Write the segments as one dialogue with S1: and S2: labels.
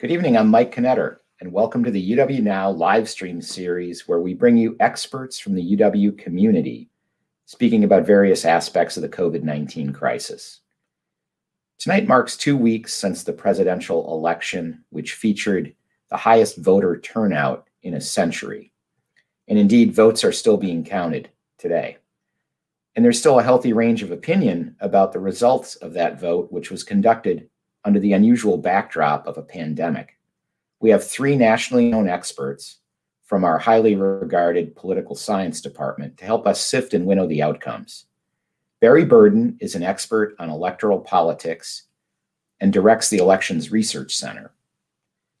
S1: Good evening. I'm Mike Knetter, and welcome to the UW Now live stream series where we bring you experts from the UW community speaking about various aspects of the COVID 19 crisis. Tonight marks two weeks since the presidential election, which featured the highest voter turnout in a century. And indeed, votes are still being counted today. And there's still a healthy range of opinion about the results of that vote, which was conducted under the unusual backdrop of a pandemic. We have three nationally known experts from our highly regarded political science department to help us sift and winnow the outcomes. Barry Burden is an expert on electoral politics and directs the Elections Research Center.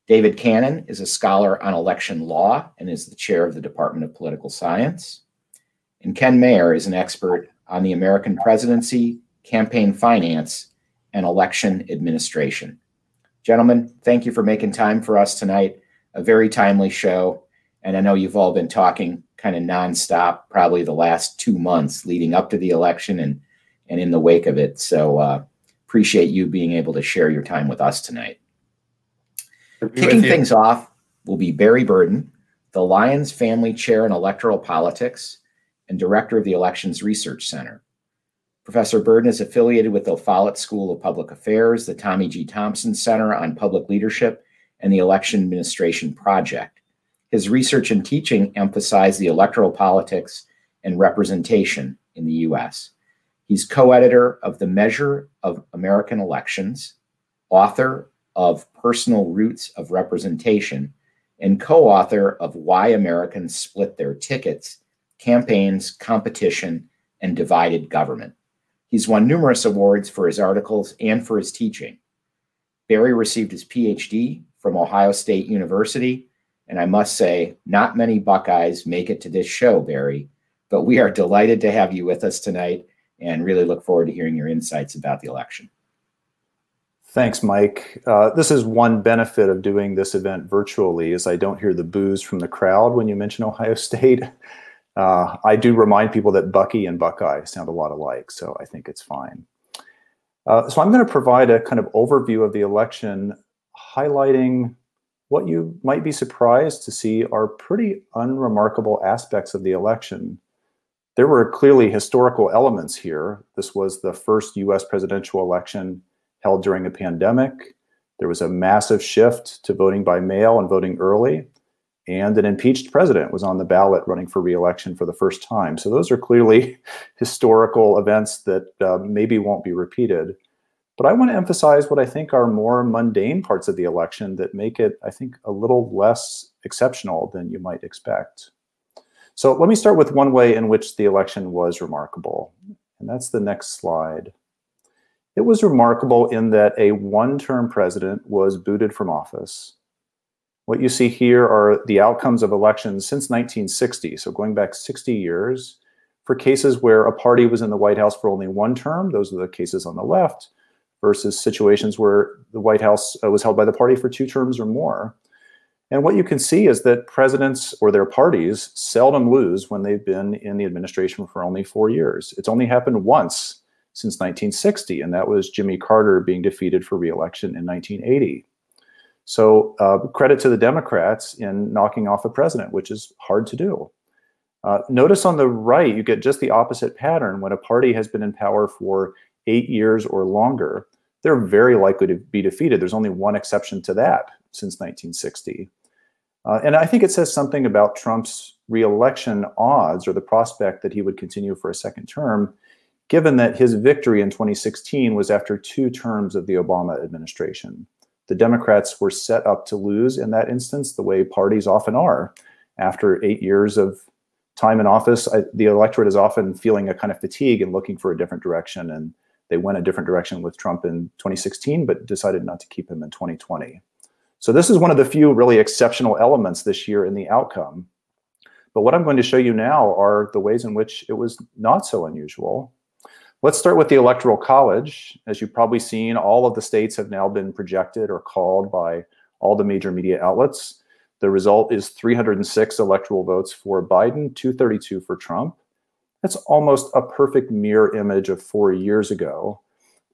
S1: David Canon is a scholar on election law and is the chair of the Department of Political Science. And Ken Mayer is an expert on the American presidency, campaign finance, and election administration. Gentlemen, thank you for making time for us tonight. A very timely show. And I know you've all been talking kind of nonstop, probably the last two months leading up to the election and, and in the wake of it. So uh, appreciate you being able to share your time with us tonight. Kicking things off will be Barry Burden, the Lyons Family Chair in Electoral Politics and Director of the Elections Research Center. Professor Burden is affiliated with the Follette School of Public Affairs, the Tommy G. Thompson Center on Public Leadership, and the Election Administration Project. His research and teaching emphasize the electoral politics and representation in the U.S. He's co editor of The Measure of American Elections, author of Personal Roots of Representation, and co author of Why Americans Split Their Tickets Campaigns, Competition, and Divided Government. He's won numerous awards for his articles and for his teaching. Barry received his PhD from Ohio State University, and I must say, not many Buckeyes make it to this show, Barry, but we are delighted to have you with us tonight and really look forward to hearing your insights about the election.
S2: Thanks, Mike. Uh, this is one benefit of doing this event virtually is I don't hear the boos from the crowd when you mention Ohio State. Uh, I do remind people that Bucky and Buckeye sound a lot alike, so I think it's fine. Uh, so I'm going to provide a kind of overview of the election, highlighting what you might be surprised to see are pretty unremarkable aspects of the election. There were clearly historical elements here. This was the first US presidential election held during a pandemic. There was a massive shift to voting by mail and voting early and an impeached president was on the ballot running for reelection for the first time. So those are clearly historical events that uh, maybe won't be repeated. But I want to emphasize what I think are more mundane parts of the election that make it, I think, a little less exceptional than you might expect. So let me start with one way in which the election was remarkable, and that's the next slide. It was remarkable in that a one-term president was booted from office what you see here are the outcomes of elections since 1960, so going back 60 years. For cases where a party was in the White House for only one term, those are the cases on the left, versus situations where the White House uh, was held by the party for two terms or more. And what you can see is that presidents or their parties seldom lose when they've been in the administration for only four years. It's only happened once since 1960, and that was Jimmy Carter being defeated for reelection in 1980. So uh, credit to the Democrats in knocking off a president, which is hard to do. Uh, notice on the right, you get just the opposite pattern. When a party has been in power for eight years or longer, they're very likely to be defeated. There's only one exception to that since 1960. Uh, and I think it says something about Trump's reelection odds or the prospect that he would continue for a second term, given that his victory in 2016 was after two terms of the Obama administration the Democrats were set up to lose in that instance, the way parties often are. After eight years of time in office, I, the electorate is often feeling a kind of fatigue and looking for a different direction. And they went a different direction with Trump in 2016, but decided not to keep him in 2020. So this is one of the few really exceptional elements this year in the outcome. But what I'm going to show you now are the ways in which it was not so unusual Let's start with the Electoral College. As you've probably seen, all of the states have now been projected or called by all the major media outlets. The result is 306 electoral votes for Biden, 232 for Trump. That's almost a perfect mirror image of four years ago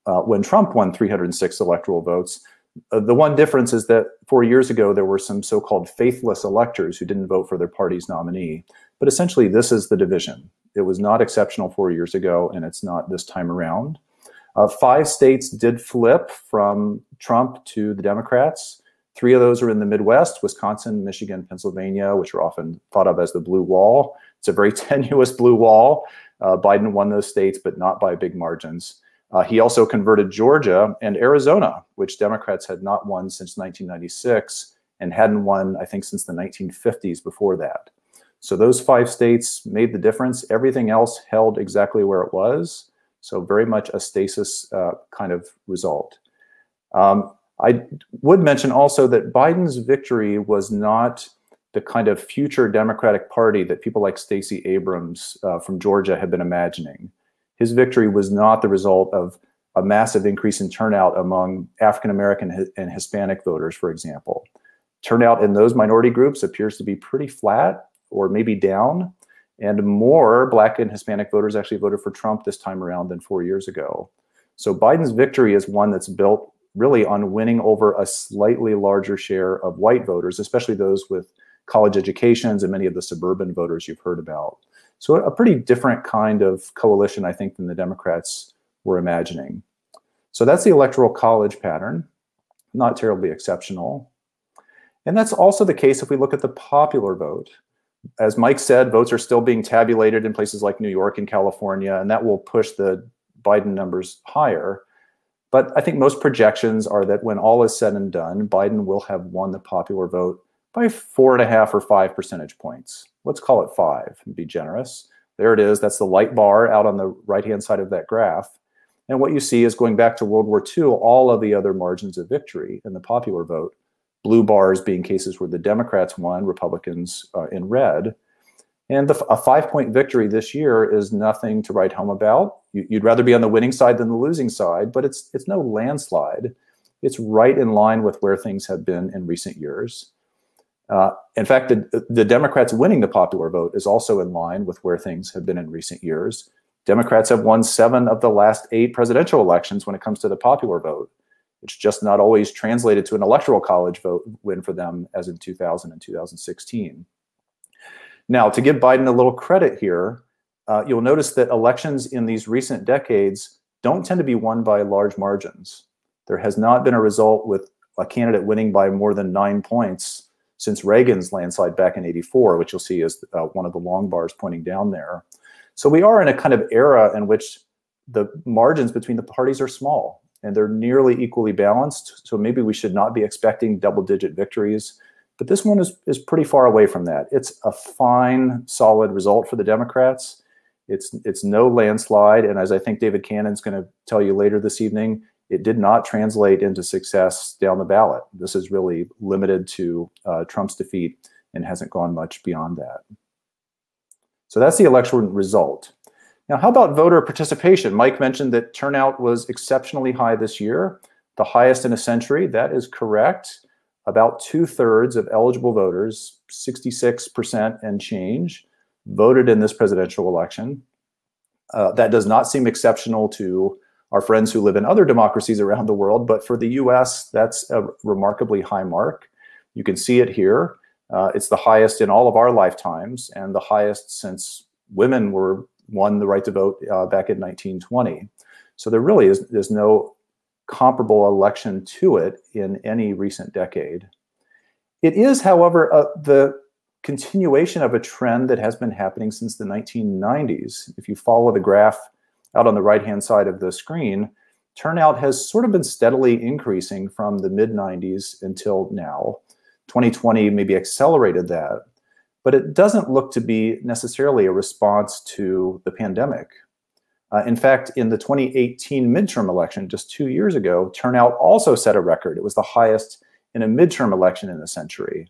S2: uh, when Trump won 306 electoral votes. Uh, the one difference is that four years ago, there were some so called faithless electors who didn't vote for their party's nominee. But essentially, this is the division. It was not exceptional four years ago, and it's not this time around. Uh, five states did flip from Trump to the Democrats. Three of those are in the Midwest Wisconsin, Michigan, Pennsylvania, which are often thought of as the blue wall. It's a very tenuous blue wall. Uh, Biden won those states, but not by big margins. Uh, he also converted Georgia and Arizona, which Democrats had not won since 1996 and hadn't won, I think, since the 1950s before that. So those five states made the difference. Everything else held exactly where it was. So very much a stasis uh, kind of result. Um, I would mention also that Biden's victory was not the kind of future Democratic Party that people like Stacey Abrams uh, from Georgia had been imagining. His victory was not the result of a massive increase in turnout among African American and Hispanic voters, for example. Turnout in those minority groups appears to be pretty flat or maybe down, and more Black and Hispanic voters actually voted for Trump this time around than four years ago. So Biden's victory is one that's built really on winning over a slightly larger share of white voters, especially those with college educations and many of the suburban voters you've heard about. So a pretty different kind of coalition, I think, than the Democrats were imagining. So that's the electoral college pattern, not terribly exceptional. And that's also the case if we look at the popular vote. As Mike said, votes are still being tabulated in places like New York and California, and that will push the Biden numbers higher. But I think most projections are that when all is said and done, Biden will have won the popular vote by four and a half or five percentage points. Let's call it five and be generous. There it is. That's the light bar out on the right-hand side of that graph. And what you see is going back to World War II, all of the other margins of victory in the popular vote, blue bars being cases where the Democrats won, Republicans uh, in red. And the, a five-point victory this year is nothing to write home about. You, would rather be on the winning side than the losing side, but it's it's no landslide. It's right in line with where things have been in recent years. Uh, in fact, the, the Democrats winning the popular vote is also in line with where things have been in recent years. Democrats have won seven of the last eight presidential elections when it comes to the popular vote. It's just not always translated to an electoral college vote win for them as in 2000 and 2016. Now, to give Biden a little credit here, uh, you'll notice that elections in these recent decades don't tend to be won by large margins. There has not been a result with a candidate winning by more than nine points since Reagan's landslide back in 84, which you'll see is uh, one of the long bars pointing down there. So we are in a kind of era in which the margins between the parties are small and they're nearly equally balanced. So maybe we should not be expecting double digit victories. But this one is, is pretty far away from that. It's a fine, solid result for the Democrats. It's, it's no landslide. And as I think David Canon's going to tell you later this evening, it did not translate into success down the ballot. This is really limited to uh, Trump's defeat and hasn't gone much beyond that. So that's the election result. Now, how about voter participation? Mike mentioned that turnout was exceptionally high this year, the highest in a century. That is correct. About two thirds of eligible voters, 66% and change, voted in this presidential election. Uh, that does not seem exceptional to our friends who live in other democracies around the world. But for the US, that's a remarkably high mark. You can see it here. Uh, it's the highest in all of our lifetimes and the highest since women were won the right to vote uh, back in 1920. So there really is there's no comparable election to it in any recent decade. It is, however, uh, the continuation of a trend that has been happening since the 1990s. If you follow the graph out on the right-hand side of the screen, turnout has sort of been steadily increasing from the mid-90s until now. 2020 maybe accelerated that, but it doesn't look to be necessarily a response to the pandemic. Uh, in fact, in the 2018 midterm election, just two years ago, turnout also set a record. It was the highest in a midterm election in a century.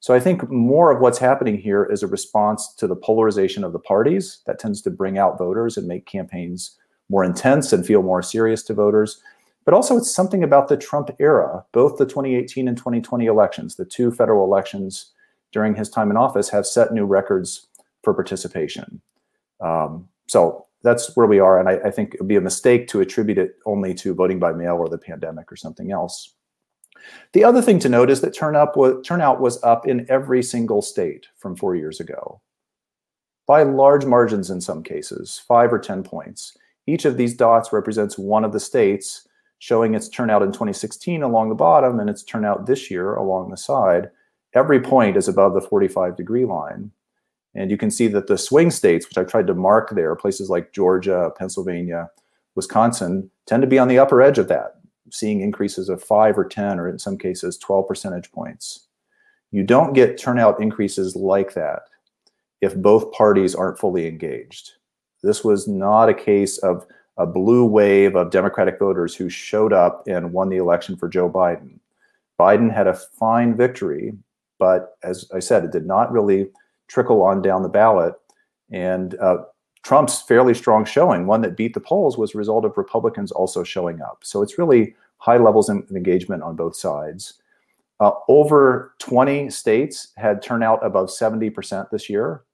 S2: So I think more of what's happening here is a response to the polarization of the parties that tends to bring out voters and make campaigns more intense and feel more serious to voters. But also it's something about the Trump era, both the 2018 and 2020 elections, the two federal elections during his time in office have set new records for participation. Um, so that's where we are. And I, I think it would be a mistake to attribute it only to voting by mail or the pandemic or something else. The other thing to note is that turnout was, turnout was up in every single state from four years ago by large margins in some cases, five or 10 points. Each of these dots represents one of the states showing its turnout in 2016 along the bottom and its turnout this year along the side. Every point is above the 45 degree line. And you can see that the swing states, which I've tried to mark there, places like Georgia, Pennsylvania, Wisconsin, tend to be on the upper edge of that, seeing increases of 5 or 10, or in some cases, 12 percentage points. You don't get turnout increases like that if both parties aren't fully engaged. This was not a case of a blue wave of Democratic voters who showed up and won the election for Joe Biden. Biden had a fine victory, but as I said, it did not really trickle on down the ballot. And uh, Trump's fairly strong showing, one that beat the polls, was a result of Republicans also showing up. So it's really high levels of engagement on both sides. Uh, over 20 states had turnout above 70% this year.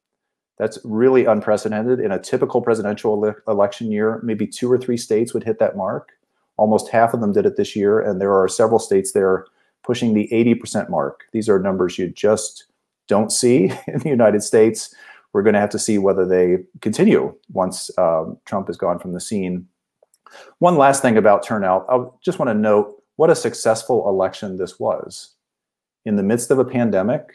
S2: That's really unprecedented. In a typical presidential ele election year, maybe two or three states would hit that mark. Almost half of them did it this year, and there are several states there pushing the 80% mark. These are numbers you just don't see in the United States. We're going to have to see whether they continue once um, Trump is gone from the scene. One last thing about turnout, I just want to note what a successful election this was. In the midst of a pandemic,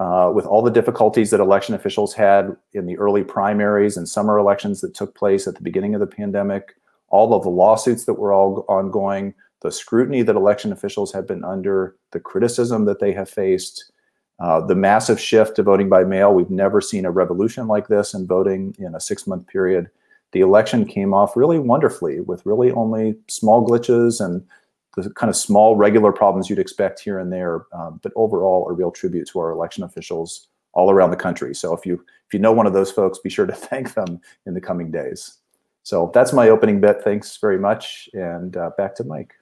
S2: uh, with all the difficulties that election officials had in the early primaries and summer elections that took place at the beginning of the pandemic, all of the lawsuits that were all ongoing, the scrutiny that election officials have been under, the criticism that they have faced, uh, the massive shift to voting by mail. We've never seen a revolution like this in voting in a six month period. The election came off really wonderfully with really only small glitches and the kind of small regular problems you'd expect here and there, um, but overall a real tribute to our election officials all around the country. So if you if you know one of those folks, be sure to thank them in the coming days. So that's my opening bit. Thanks very much, and uh, back to Mike.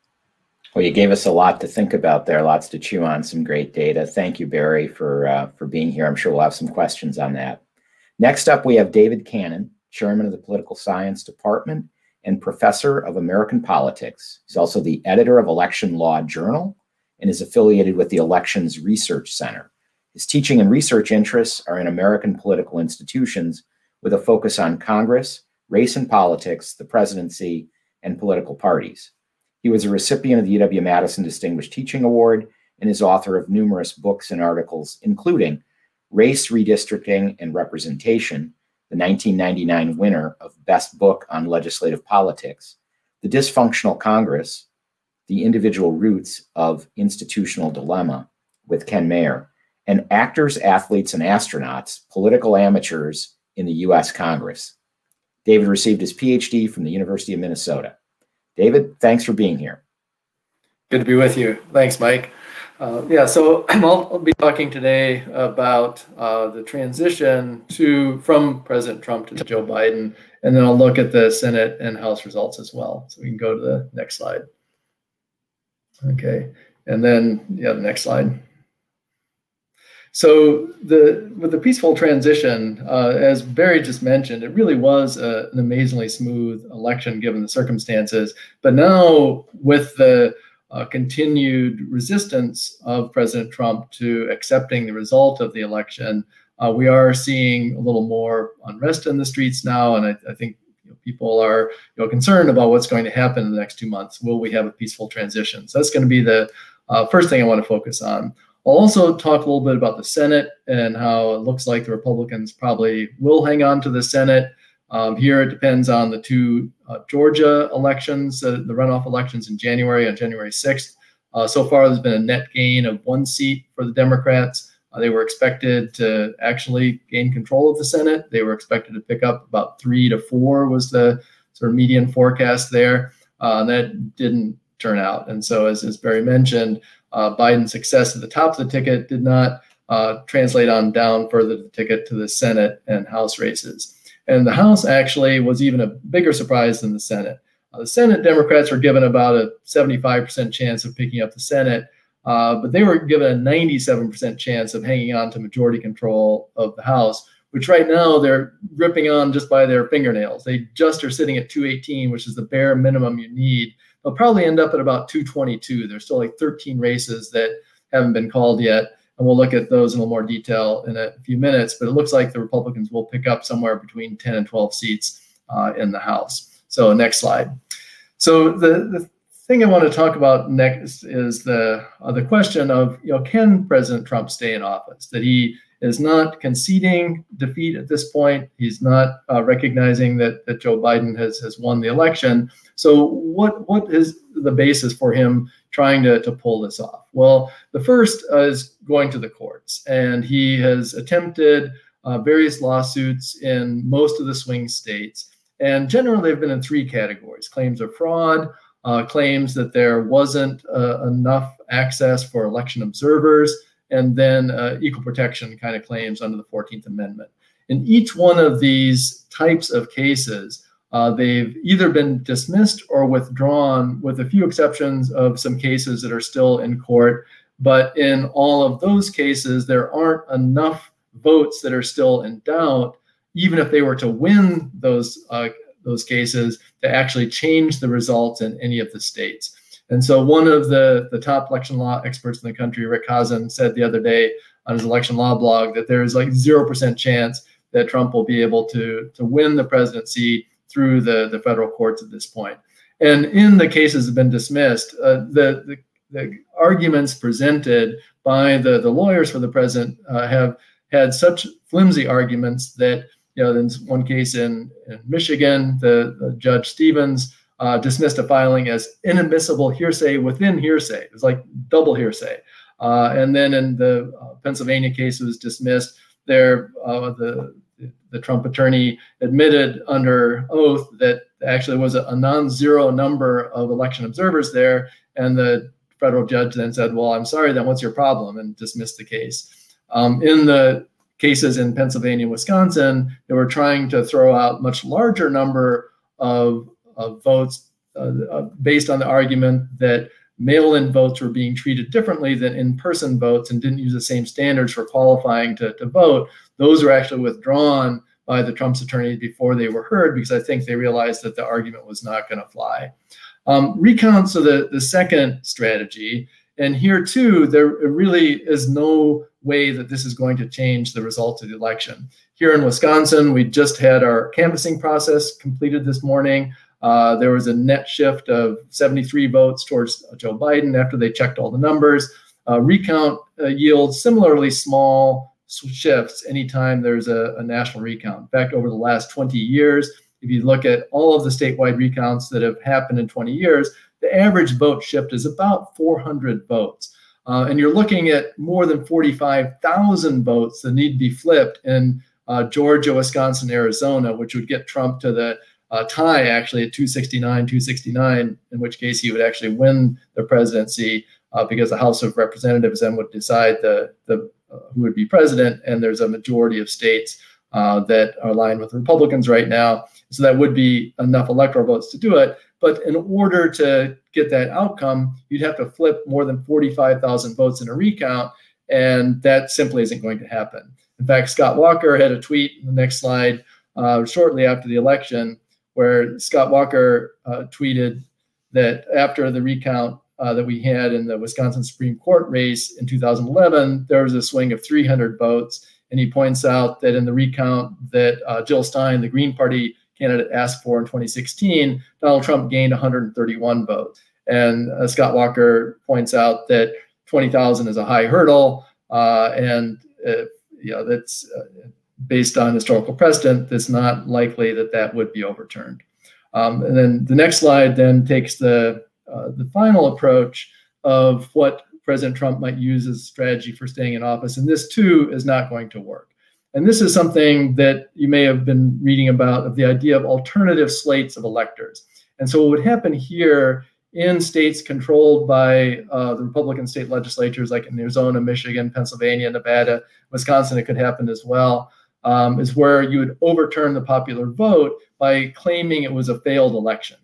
S1: Well, you gave us a lot to think about there, lots to chew on, some great data. Thank you, Barry, for uh, for being here. I'm sure we'll have some questions on that. Next up, we have David Canon, chairman of the Political Science Department and professor of American politics. He's also the editor of Election Law Journal and is affiliated with the Elections Research Center. His teaching and research interests are in American political institutions with a focus on Congress, race and politics, the presidency, and political parties. He was a recipient of the UW Madison Distinguished Teaching Award and is author of numerous books and articles, including Race, Redistricting, and Representation, the 1999 winner of Best Book on Legislative Politics, The Dysfunctional Congress, The Individual Roots of Institutional Dilemma with Ken Mayer, and Actors, Athletes, and Astronauts, Political Amateurs in the U.S. Congress. David received his PhD from the University of Minnesota. David, thanks for being here.
S3: Good to be with you. Thanks, Mike. Uh, yeah, so I'll, I'll, be talking today about uh, the transition to from President Trump to Joe Biden, and then I'll look at the Senate and House results as well. So we can go to the next slide. Okay, and then yeah, the next slide. So the with the peaceful transition, uh, as Barry just mentioned, it really was a, an amazingly smooth election given the circumstances. But now with the uh, continued resistance of President Trump to accepting the result of the election, uh, we are seeing a little more unrest in the streets now, and I, I think you know, people are you know, concerned about what's going to happen in the next two months. Will we have a peaceful transition? So that's going to be the uh, first thing I want to focus on. Also talk a little bit about the Senate and how it looks like the Republicans probably will hang on to the Senate. Um, here it depends on the two uh, Georgia elections, uh, the runoff elections in January on January 6th. Uh, so far, there's been a net gain of one seat for the Democrats. Uh, they were expected to actually gain control of the Senate. They were expected to pick up about three to four was the sort of median forecast there. Uh, that didn't turn out. And so, as, as Barry mentioned, Biden's success at the top of the ticket did not translate on down further the ticket to the Senate and House races. And the House actually was even a bigger surprise than the Senate. Uh, the Senate Democrats were given about a 75% chance of picking up the Senate, uh, but they were given a 97% chance of hanging on to majority control of the House, which right now they're gripping on just by their fingernails. They just are sitting at 218, which is the bare minimum you need. They'll probably end up at about 222. There's still like 13 races that haven't been called yet. And we'll look at those in a little more detail in a few minutes. But it looks like the Republicans will pick up somewhere between 10 and 12 seats uh, in the House. So next slide. So the, the thing I want to talk about next is the uh, the question of you know can President Trump stay in office? That he is not conceding defeat at this point. He's not uh, recognizing that that Joe Biden has has won the election. So what what is the basis for him trying to, to pull this off? Well, the first uh, is going to the courts, and he has attempted uh, various lawsuits in most of the swing states. And generally, they've been in three categories claims of fraud, uh, claims that there wasn't uh, enough access for election observers, and then uh, equal protection kind of claims under the 14th Amendment. In each one of these types of cases, uh, they've either been dismissed or withdrawn, with a few exceptions of some cases that are still in court. But in all of those cases, there aren't enough votes that are still in doubt, even if they were to win those uh, those cases, to actually change the results in any of the states. And so, one of the the top election law experts in the country, Rick Hasen, said the other day on his election law blog that there is like zero percent chance that Trump will be able to to win the presidency through the, the federal courts at this point. And in the cases that have been dismissed, uh, the, the, the, arguments presented by the, the lawyers for the president uh, have had such flimsy arguments that, you know, in one case in, in Michigan, the, the Judge Stevens uh, dismissed a filing as inadmissible hearsay within hearsay. It was like double hearsay. Uh, and then in the uh, Pennsylvania case, it was dismissed. There, uh, the the Trump attorney admitted under oath that actually was a, non-zero number of election observers there, and the federal judge then said, "Well, I'm sorry. Then what's your problem?" and dismissed the case. Um, in the cases in Pennsylvania, Wisconsin, they were trying to throw out much larger number of, of votes uh, uh, based on the argument that mail-in votes were being treated differently than in-person votes and didn't use the same standards for qualifying to, to vote. Those were actually withdrawn by the Trump's attorney before they were heard because I think they realized that the argument was not going to fly. Um, recounts are the, the second strategy. And here too, there really is no way that this is going to change the results of the election. Here in Wisconsin, we just had our canvassing process completed this morning. Uh, there was a net shift of 73 votes towards Joe Biden after they checked all the numbers. Uh, recount uh, yields similarly small shifts anytime there's a, a, national recount. In fact, over the last 20 years, if you look at all of the statewide recounts that have happened in 20 years, the average vote shift is about 400 votes. Uh, and you're looking at more than 45,000 votes that need to be flipped in uh, Georgia, Wisconsin, Arizona, which would get Trump to the uh, tie actually at 269, 269, in which case he would actually win the presidency uh, because the House of Representatives then would decide the, the uh, who would be president, and there's a majority of states uh, that are aligned with Republicans right now. So that would be enough electoral votes to do it. But in order to get that outcome, you'd have to flip more than 45,000 votes in a recount, and that simply isn't going to happen. In fact, Scott Walker had a tweet, in the next slide, uh, shortly after the election, where Scott Walker uh, tweeted that after the recount, uh, that we had in the Wisconsin Supreme Court race in 2011, there was a swing of 300 votes. And he points out that in the recount that uh, Jill Stein, the Green Party candidate, asked for in 2016, Donald Trump gained 131 votes. And uh, Scott Walker points out that 20,000 is a high hurdle, uh, and uh, you know that's based on historical precedent. It's not likely that that would be overturned. Um, and then the next slide then takes the uh, the final approach of what President Trump might use as strategy for staying in office. And this too is not going to work. And this is something that you may have been reading about of the idea of alternative slates of electors. And so what would happen here in states controlled by uh, the Republican state legislatures, like in Arizona, Michigan, Pennsylvania, Nevada, Wisconsin, it could happen as well, um, is where you would overturn the popular vote by claiming it was a failed election.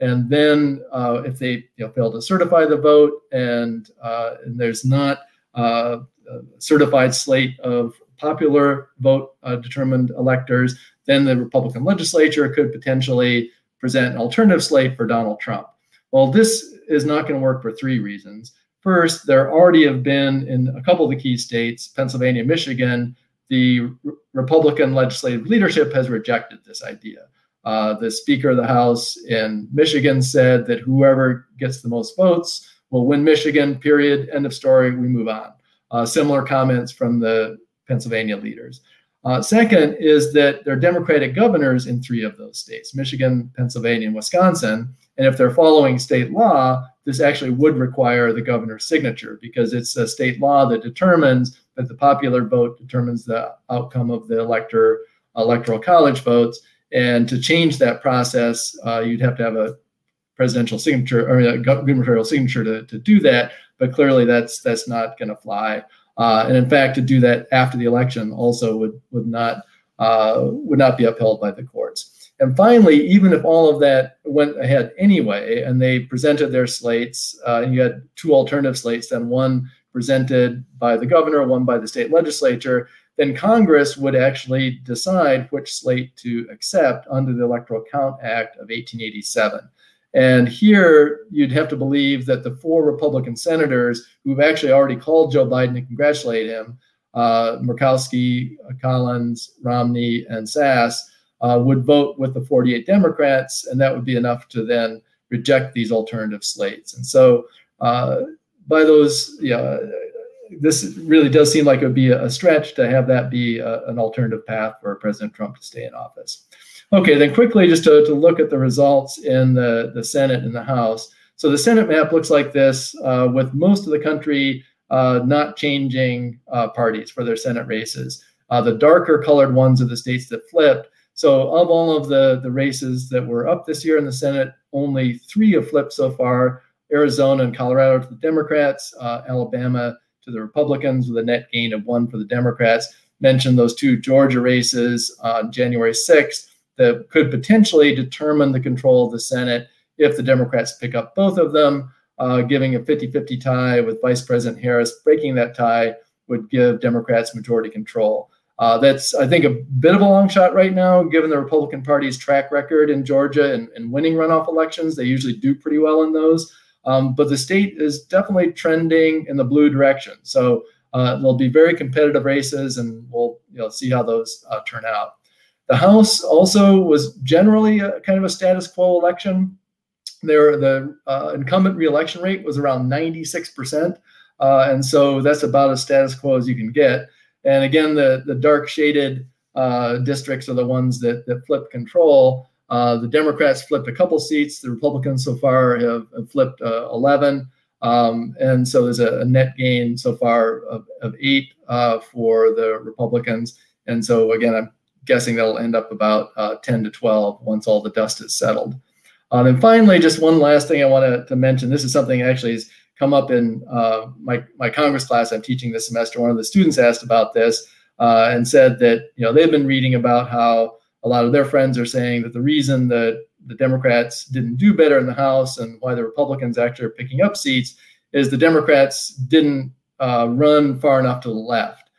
S3: And then uh, if they you know, fail to certify the vote and, uh, and there's not uh, a certified slate of popular vote uh, determined electors, then the Republican legislature could potentially present an alternative slate for Donald Trump. Well, this is not going to work for three reasons. First, there already have been in a couple of the key states, Pennsylvania, Michigan, the Republican legislative leadership has rejected this idea. Uh, the Speaker of the House in Michigan said that whoever gets the most votes will win Michigan, period, end of story, we move on. Uh, similar comments from the Pennsylvania leaders. Uh, second is that there are Democratic governors in three of those states Michigan, Pennsylvania, and Wisconsin. And if they're following state law, this actually would require the governor's signature because it's a state law that determines that the popular vote determines the outcome of the elector electoral college votes. And to change that process, uh, you'd have to have a presidential signature or a gubernatorial signature to, to do that. But clearly, that's that's not going to fly. Uh, and in fact, to do that after the election also would would not uh, would not be upheld by the courts. And finally, even if all of that went ahead anyway, and they presented their slates, uh, and you had two alternative slates, then one presented by the governor, one by the state legislature, then Congress would actually decide which slate to accept under the Electoral Count Act of 1887. And here you'd have to believe that the four Republican senators who've actually already called Joe Biden to congratulate him, uh, Murkowski, Collins, Romney, and Sasse, uh, would vote with the 48 Democrats, and that would be enough to then reject these alternative slates. And so, uh, by those, yeah, this really does seem like it would be a stretch to have that be a, an alternative path for President Trump to stay in office. Okay, then quickly just to, to look at the results in the, the Senate and the House. So the Senate map looks like this, uh, with most of the country uh, not changing uh, parties for their Senate races. Uh, the darker colored ones are the states that flipped. So of all of the, the races that were up this year in the Senate, only three have flipped so far. Arizona and Colorado to the Democrats, uh, Alabama to the Republicans with a net gain of one for the Democrats. Mentioned those two Georgia races on January 6th that could potentially determine the control of the Senate if the Democrats pick up both of them, uh, giving a 50 50 tie with Vice President Harris. Breaking that tie would give Democrats majority control. Uh, that's, I think, a bit of a long shot right now, given the Republican Party's track record in Georgia and, and winning runoff elections. They usually do pretty well in those. Um, but the state is definitely trending in the blue direction. So uh, there'll be very competitive races, and we'll you know, see how those uh, turn out. The House also was generally a, kind of a status quo election. There, the uh, incumbent reelection rate was around 96%, uh, and so that's about as status quo as you can get. And again, the the dark shaded uh, districts are the ones that that flip control. Uh, the Democrats flipped a couple seats. The Republicans so far have, have flipped uh, 11. Um, and so there's a, a, net gain so far of, of eight uh, for the Republicans. And so again, I'm guessing that'll end up about uh, 10 to 12 once all the dust is settled. Um, and finally, just one last thing I want to mention. This is something actually has come up in uh, my, my Congress class I'm teaching this semester. One of the students asked about this uh, and said that you know they've been reading about how a lot of their friends are saying that the reason that the Democrats didn't do better in the House and why the Republicans actually are picking up seats is the Democrats didn't uh, run far enough to the left.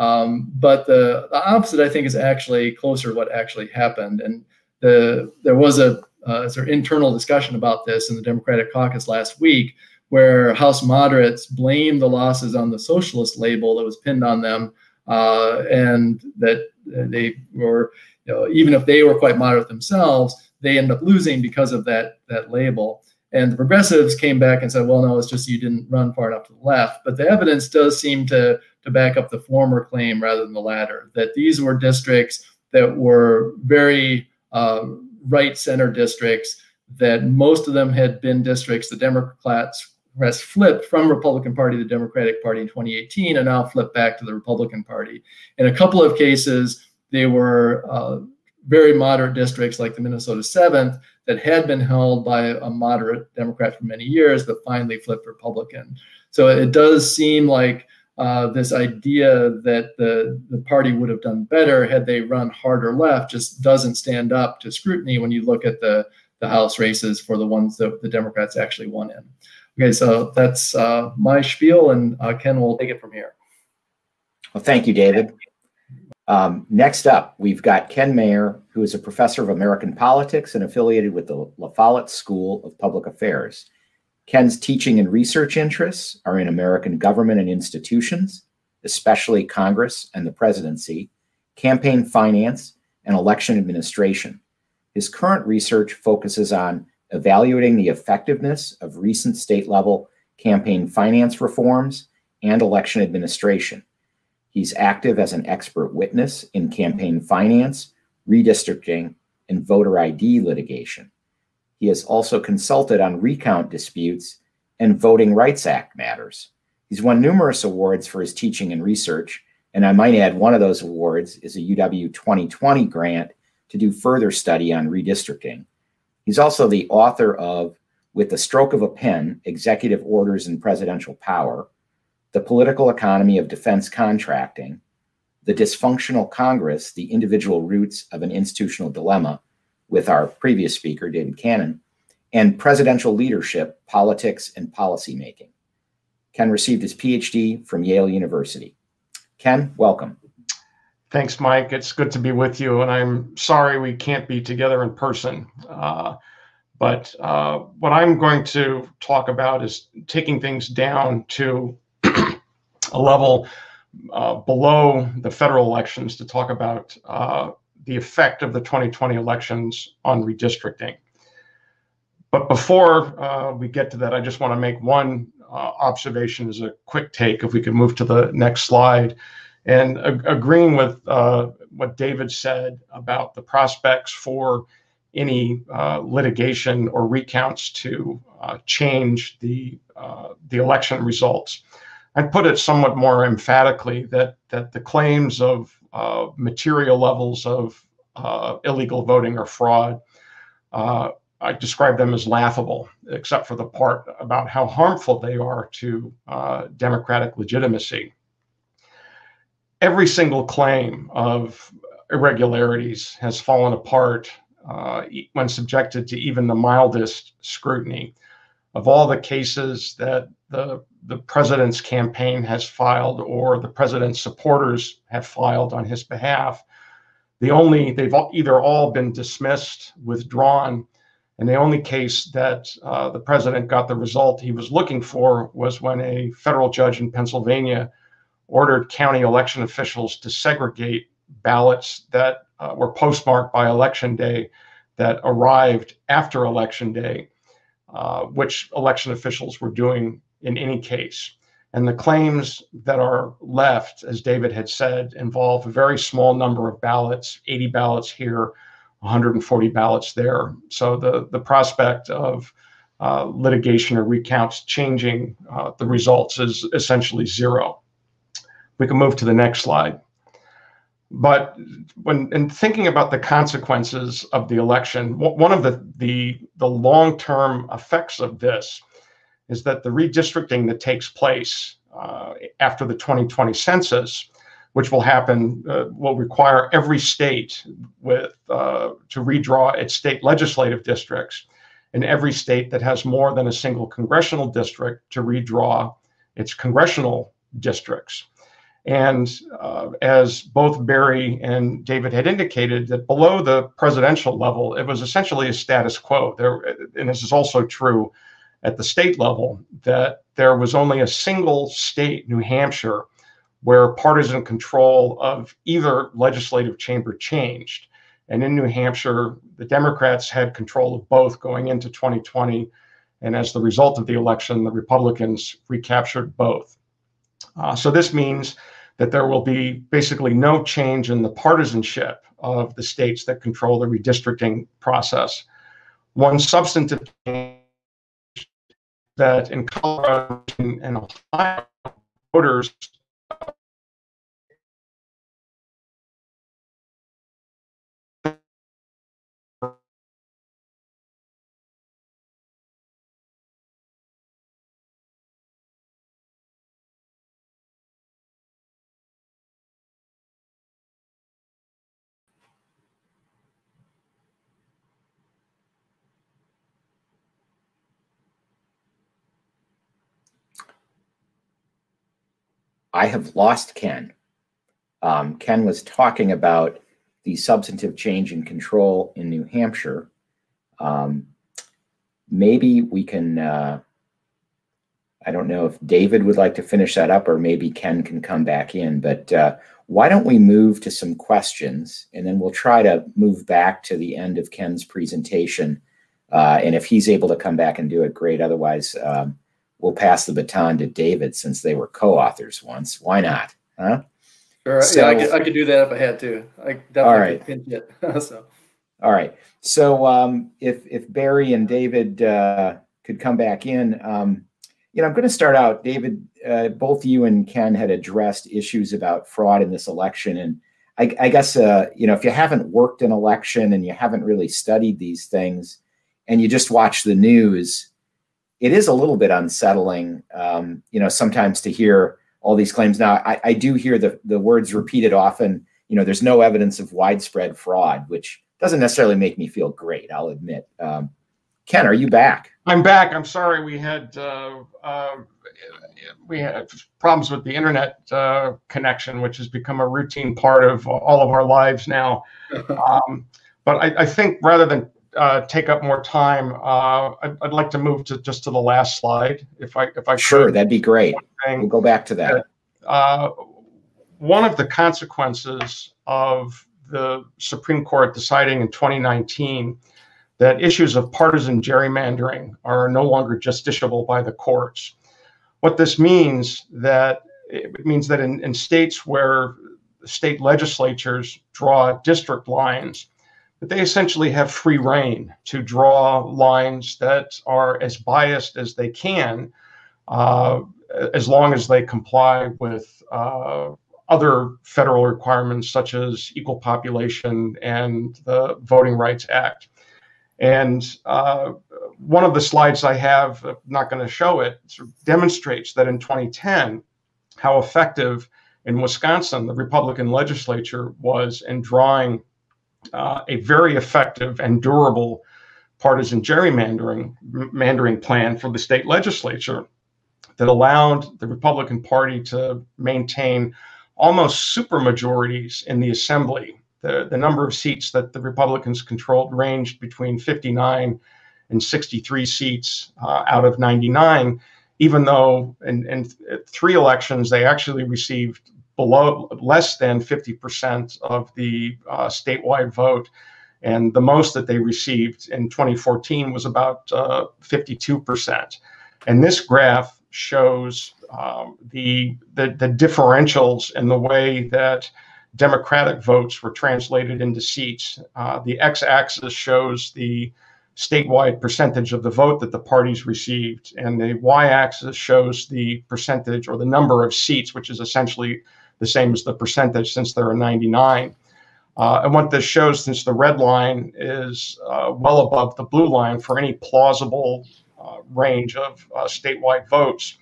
S3: Um, but the, the, opposite, I think, is actually closer to what actually happened. And the, there was a uh, sort of internal discussion about this in the Democratic caucus last week, where House moderates blamed the losses on the socialist label that was pinned on them, uh, and that they were, you know, even if they were quite moderate themselves, they end up losing because of that that label. And the progressives came back and said, well, no, it's just you didn't run far enough to the left. But the evidence does seem to, to back up the former claim rather than the latter, that these were districts that were very uh, right center districts, that most of them had been districts the Democrats has flipped from Republican Party to the Democratic Party in 2018 and now flipped back to the Republican Party. In a couple of cases, they were uh, very moderate districts like the Minnesota 7th that had been held by a moderate Democrat for many years, that finally flipped Republican. So it does seem like uh, this idea that the, the party would have done better had they run harder left just doesn't stand up to scrutiny when you look at the, the House races for the ones that the Democrats actually won in. Okay, so that's uh, my spiel, and uh, Ken will take it from here.
S1: Well, thank you, David. Um, next up, we've got Ken Mayer, who is a professor of American politics and affiliated with the La Follette School of Public Affairs. Ken's teaching and research interests are in American government and institutions, especially Congress and the presidency, campaign finance, and election administration. His current research focuses on evaluating the effectiveness of recent state level campaign finance reforms and election administration. He's active as an expert witness in campaign finance, redistricting, and voter ID litigation. He has also consulted on recount disputes and Voting Rights Act matters. He's won numerous awards for his teaching and research, and I might add one of those awards is a UW 2020 grant to do further study on redistricting. He's also the author of With the Stroke of a Pen Executive Orders and Presidential Power, The Political Economy of Defense Contracting, The Dysfunctional Congress, The Individual Roots of an Institutional Dilemma, with our previous speaker, David Canon, and presidential leadership, politics, and policymaking. Ken received his PhD from Yale University. Ken, welcome.
S4: Thanks, Mike. It's good to be with you, and I'm sorry we can't be together in person. Uh, but uh, what I'm going to talk about is taking things down to a level uh, below the federal elections to talk about uh, the effect of the 2020 elections on redistricting. But before uh, we get to that, I just want to make one uh, observation as a quick take. If we could move to the next slide. And ag- agreeing with uh, what David said about the prospects for any uh, litigation or recounts to uh, change the uh, the election results, I'd put it somewhat more emphatically that that the claims of uh, material levels of uh, illegal voting or fraud. Uh, I describe them as laughable, except for the part about how harmful they are to uh, democratic legitimacy. Every single claim of irregularities has fallen apart uh, when subjected to even the mildest scrutiny. Of all the cases that the the president's campaign has filed or the president's supporters have filed on his behalf. The only, they've either all been dismissed, withdrawn, and the only case that uh, the president got the result he was looking for was when a federal judge in Pennsylvania ordered county election officials to segregate ballots that uh, were postmarked by election day that arrived after election day, uh, which election officials were doing in any case. And the claims that are left, as David had said, involve a very small number of ballots 80 ballots here, 140 ballots there. So the, the prospect of uh, litigation or recounts changing uh, the results is essentially zero. We can move to the next slide. But when in thinking about the consequences of the election, one of the the, the long-term effects of this is that the redistricting that takes place uh, after the 2020 census, which will happen, uh, will require every state with uh, to redraw its state legislative districts, and every state that has more than a single congressional district to redraw its congressional districts. And uh, as both Barry and David had indicated, that below the presidential level, it was essentially a status quo. There, and this is also true at the state level that there was only a single state, New Hampshire, where partisan control of either legislative chamber changed. And in New Hampshire, the Democrats had control of both going into 2020. And as the result of the election, the Republicans recaptured both. Uh, so this means that there will be basically no change in the partisanship of the states that control the redistricting process. One substantive change that in Colorado and Ohio, voters
S1: I have lost Ken. um, Ken was talking about the substantive change in control in New Hampshire. Um, maybe we can, uh, I don't know if David would like to finish that up or maybe Ken can come back in, but uh, why don't we move to some questions and then we'll try to move back to the end of Ken's presentation. Uh, and if he's able to come back and do it, great. Otherwise, um, we'll pass the baton to David since they were co-authors once. Why not? Huh?
S3: Sure. So, yeah, I could, I could do that if I had to. I definitely all right. pinch it. so.
S1: All right. So um, if if Barry and David uh, could come back in, um, you know, I'm going to start out. David, uh, both you and Ken had addressed issues about fraud in this election, and I, I guess uh, you know if you haven't worked an election and you haven't really studied these things, and you just watch the news, it is a little bit unsettling. Um, you know, sometimes to hear all these claims. Now, I, I do hear the the words repeated often. You know, there's no evidence of widespread fraud, which doesn't necessarily make me feel great. I'll admit. Um, Ken, are you back?
S4: I'm back. I'm sorry we had uh, uh, we had problems with the internet uh, connection, which has become a routine part of all of our lives now. um, but I, I, think rather than uh, take up more time, uh, I'd, I'd, like to move to just to the last slide, if I if I
S1: sure, could. that'd be great. We'll go back to that.
S4: Uh, one of the consequences of the Supreme Court deciding in 2019 that issues of partisan gerrymandering are no longer justiciable by the courts. What this means that it means that in, in states where state legislatures draw district lines, that they essentially have free reign to draw lines that are as biased as they can, uh, as long as they comply with uh, other federal requirements such as equal population and the Voting Rights Act. And uh, one of the slides I have, I'm not going to show it, sort of demonstrates that in 2010, how effective in Wisconsin the Republican legislature was in drawing uh, a very effective and durable partisan gerrymandering mandering plan for the state legislature that allowed the Republican Party to maintain almost supermajorities in the assembly. The, the number of seats that the Republicans controlled ranged between 59 and 63 seats uh, out of 99, even though in, in three elections they actually received below less than 50% of the uh, statewide vote. And the most that they received in 2014 was about uh, 52%. And this graph shows um, the, the, the differentials in the way that Democratic votes were translated into seats. Uh, the x-axis shows the statewide percentage of the vote that the parties received, and the y-axis shows the percentage or the number of seats, which is essentially the same as the percentage since there are 99. Uh, and what this shows, since the red line is uh, well above the blue line for any plausible uh, range of uh, statewide votes,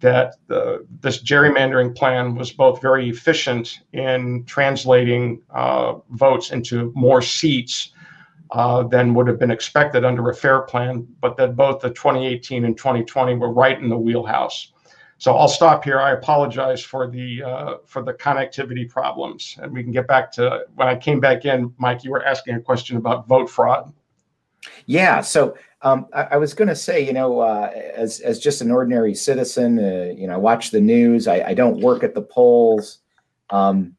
S4: that the, this gerrymandering plan was both very efficient in translating uh, votes into more seats uh, than would have been expected under a fair plan, but that both the 2018 and 2020 were right in the wheelhouse. So I'll stop here. I apologize for the uh, for the connectivity problems, and we can get back to when I came back in. Mike, you were asking a question about vote fraud.
S1: Yeah. So um, I, I, was going to say, you know, uh, as as just an ordinary citizen, uh, you know, I watch the news. I, I don't work at the polls. Um,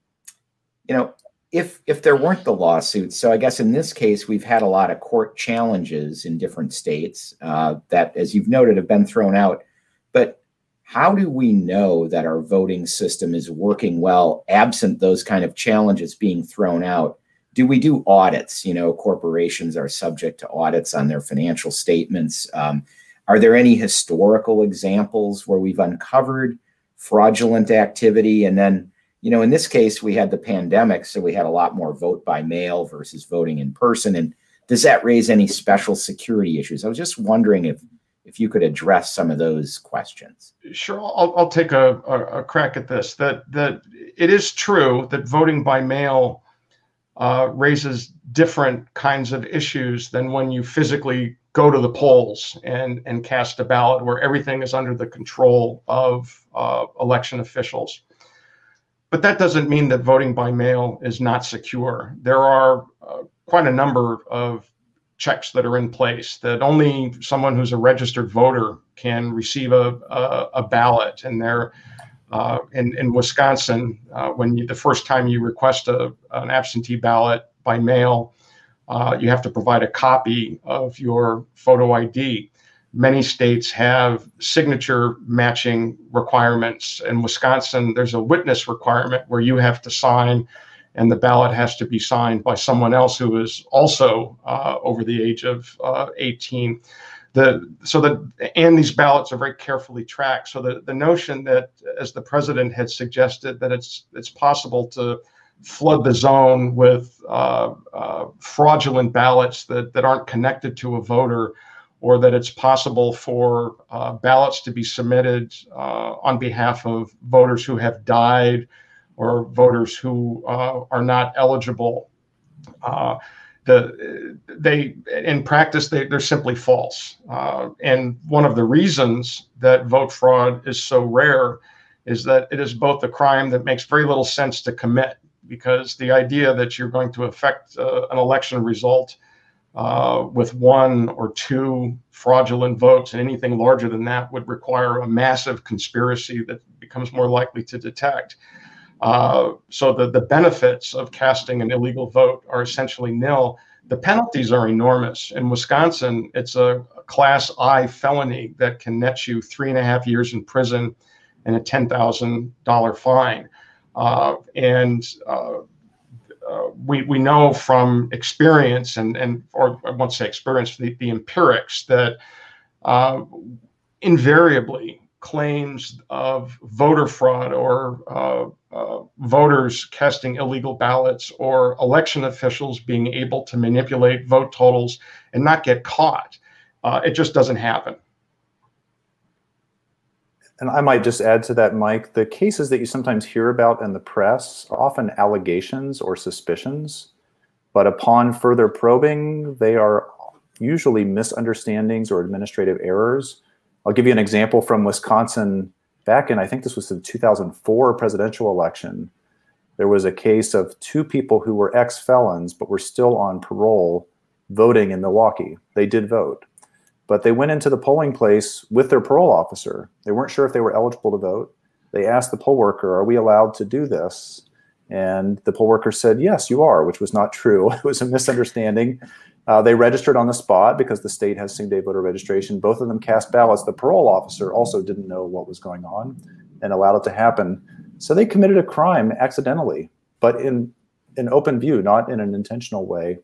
S1: you know, if if there weren't the lawsuits, so I guess in this case we've had a lot of court challenges in different states uh, that, as you've noted, have been thrown out. How do we know that our voting system is working well, absent those kind of challenges being thrown out? Do we do audits? You know, corporations are subject to audits on their financial statements. Um, are there any historical examples where we've uncovered fraudulent activity? And then, you know, in this case, we had the pandemic, so we had a lot more vote by mail versus voting in person. And does that raise any special security issues? I was just wondering if if you could address some of those questions.
S4: Sure, I'll, I'll take a, a, a, crack at this. That that it is true that voting by mail uh, raises different kinds of issues than when you physically go to the polls and and cast a ballot, where everything is under the control of uh, election officials. but that doesn't mean that voting by mail is not secure. There are uh, quite a number of checks that are in place that only someone who's a registered voter can receive a, a, a ballot. And they're uh, in, in Wisconsin, uh, when you, the first time you request a, an absentee ballot by mail, uh, you have to provide a copy of your photo ID. Many states have signature matching requirements. In Wisconsin, there's a witness requirement where you have to sign, and the ballot has to be signed by someone else who is also uh, over the age of uh, 18 the so that and these ballots are very carefully tracked. So the, the notion that as the president had suggested that it's it's possible to flood the zone with uh, uh, fraudulent ballots that, that aren't connected to a voter or that it's possible for uh, ballots to be submitted uh, on behalf of voters who have died or voters who uh, are not eligible uh, the they in practice they, they're simply false. Uh, and one of the reasons that vote fraud is so rare is that it is both a crime that makes very little sense to commit because the idea that you're going to affect uh, an election result uh, with one or two fraudulent votes and anything larger than that would require a massive conspiracy that becomes more likely to detect uh, so the, the benefits of casting an illegal vote are essentially nil. The penalties are enormous. In Wisconsin, it's a class I felony that can net you three and a half years in prison and a $10,000 fine. Uh, and uh, uh, we, we know from experience and, and or I won't say experience, the, the empirics that uh, invariably claims of voter fraud or uh, uh, voters casting illegal ballots or election officials being able to manipulate vote totals and not get caught. Uh, it just doesn't happen.
S2: And I might just add to that, Mike, the cases that you sometimes hear about in the press are often allegations or suspicions, but upon further probing, they are usually misunderstandings or administrative errors I'll give you an example from Wisconsin back in, I think this was the 2004 presidential election. There was a case of two people who were ex felons but were still on parole voting in Milwaukee. They did vote, but they went into the polling place with their parole officer. They weren't sure if they were eligible to vote. They asked the poll worker, Are we allowed to do this? And the poll worker said, Yes, you are, which was not true. It was a misunderstanding. Uh, they registered on the spot because the state has same day voter registration. Both of them cast ballots. The parole officer also didn't know what was going on and allowed it to happen. So they committed a crime accidentally, but in an open view, not in an intentional way.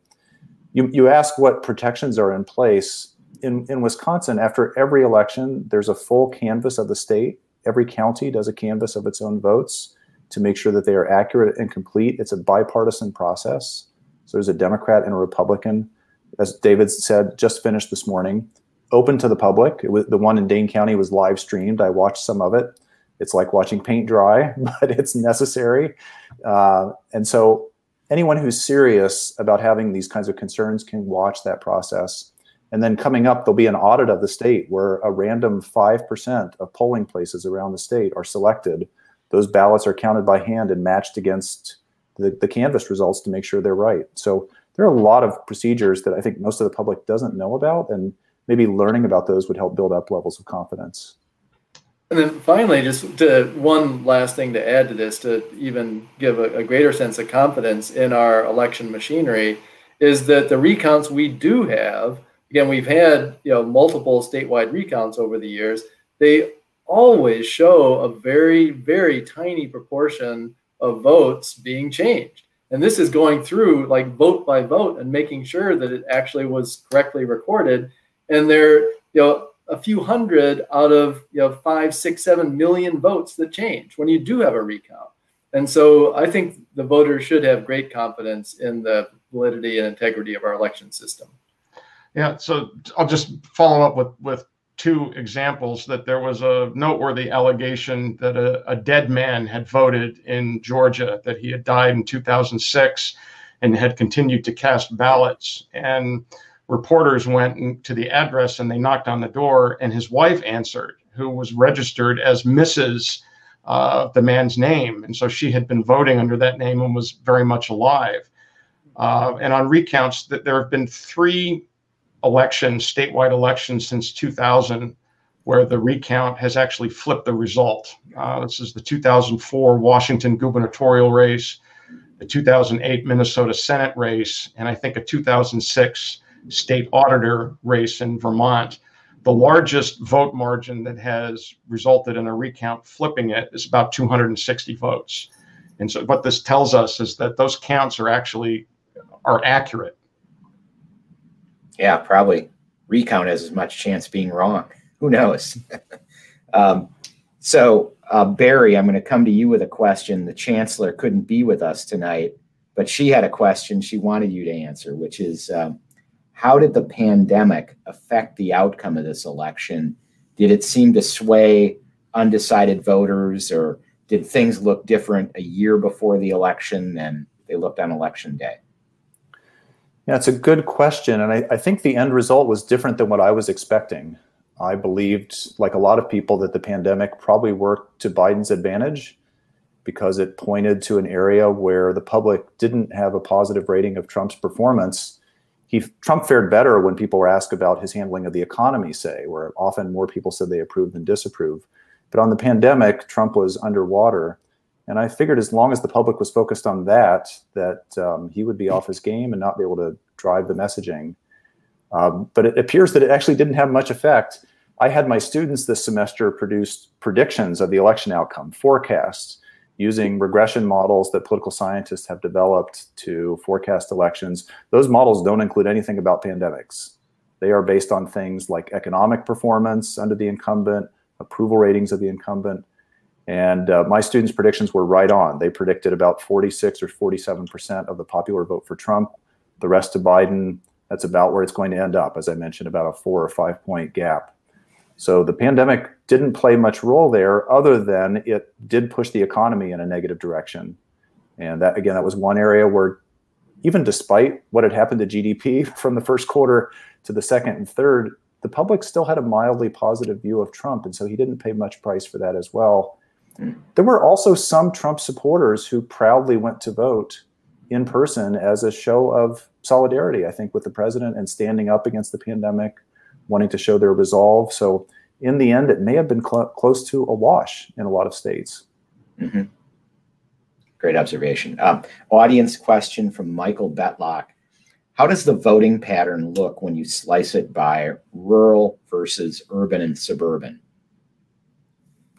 S2: You, you ask what protections are in place. In, in Wisconsin, after every election, there's a full canvas of the state. Every county does a canvas of its own votes to make sure that they are accurate and complete. It's a bipartisan process. So there's a Democrat and a Republican as David said, just finished this morning, open to the public. It was, the one in Dane County was live streamed. I watched some of it. It's like watching paint dry, but it's necessary. Uh, and so anyone who's serious about having these kinds of concerns can watch that process. And then coming up, there'll be an audit of the state where a random 5% of polling places around the state are selected. Those ballots are counted by hand and matched against the, the canvas results to make sure they're right. So there are a lot of procedures that I think most of the public doesn't know about, and maybe learning about those would help build up levels of confidence.
S3: And then finally, just to, one last thing to add to this, to even give a, a greater sense of confidence in our election machinery, is that the recounts we do have, again, we've had you know multiple statewide recounts over the years. They always show a very, very tiny proportion of votes being changed. And this is going through like vote by vote and making sure that it actually was correctly recorded. And there, you know, a few hundred out of you know five, six, seven million votes that change when you do have a recount. And so I think the voters should have great confidence in the validity and integrity of our election system.
S4: Yeah, so I'll just follow up with with two examples that there was a noteworthy allegation that a, a, dead man had voted in Georgia, that he had died in 2006 and had continued to cast ballots. And reporters went to the address and they knocked on the door, and his wife answered, who was registered as Mrs. uh, the man's name. And so she had been voting under that name and was very much alive. Uh, and on recounts, that there have been three elections, statewide elections since 2000, where the recount has actually flipped the result. Uh, this is the 2004 Washington gubernatorial race, the 2008 Minnesota Senate race, and I think a 2006 state auditor race in Vermont. The largest vote margin that has resulted in a recount flipping it is about 260 votes. And so what this tells us is that those counts are actually are accurate.
S1: Yeah, probably recount has as much chance being wrong. Who knows? um, so, uh, Barry, I'm going to come to you with a question. The chancellor couldn't be with us tonight, but she had a question she wanted you to answer, which is um, how did the pandemic affect the outcome of this election? Did it seem to sway undecided voters, or did things look different a year before the election than they looked on election day?
S2: Yeah, it's a good question. And I, I, think the end result was different than what I was expecting. I believed, like a lot of people, that the pandemic probably worked to Biden's advantage because it pointed to an area where the public didn't have a positive rating of Trump's performance. He, Trump fared better when people were asked about his handling of the economy, say, where often more people said they approved than disapprove. But on the pandemic, Trump was underwater. And I figured as long as the public was focused on that, that um, he would be off his game and not be able to drive the messaging. Um, but it appears that it actually didn't have much effect. I had my students this semester produce predictions of the election outcome, forecasts, using regression models that political scientists have developed to forecast elections. Those models don't include anything about pandemics. They are based on things like economic performance under the incumbent, approval ratings of the incumbent, and uh, my students' predictions were right on. They predicted about 46 or 47% of the popular vote for Trump. The rest to Biden, that's about where it's going to end up, as I mentioned, about a four or five point gap. So the pandemic didn't play much role there other than it did push the economy in a negative direction. And that, again, that was one area where even despite what had happened to GDP from the first quarter to the second and third, the public still had a mildly positive view of Trump. And so he didn't pay much price for that as well. There were also some Trump supporters who proudly went to vote in person as a show of solidarity, I think, with the president and standing up against the pandemic, wanting to show their resolve. So, in the end, it may have been cl- close to a wash in a lot of states.
S1: Mm-hmm. Great observation. Um, audience question from Michael Betlock. How does the voting pattern look when you slice it by rural versus urban and suburban?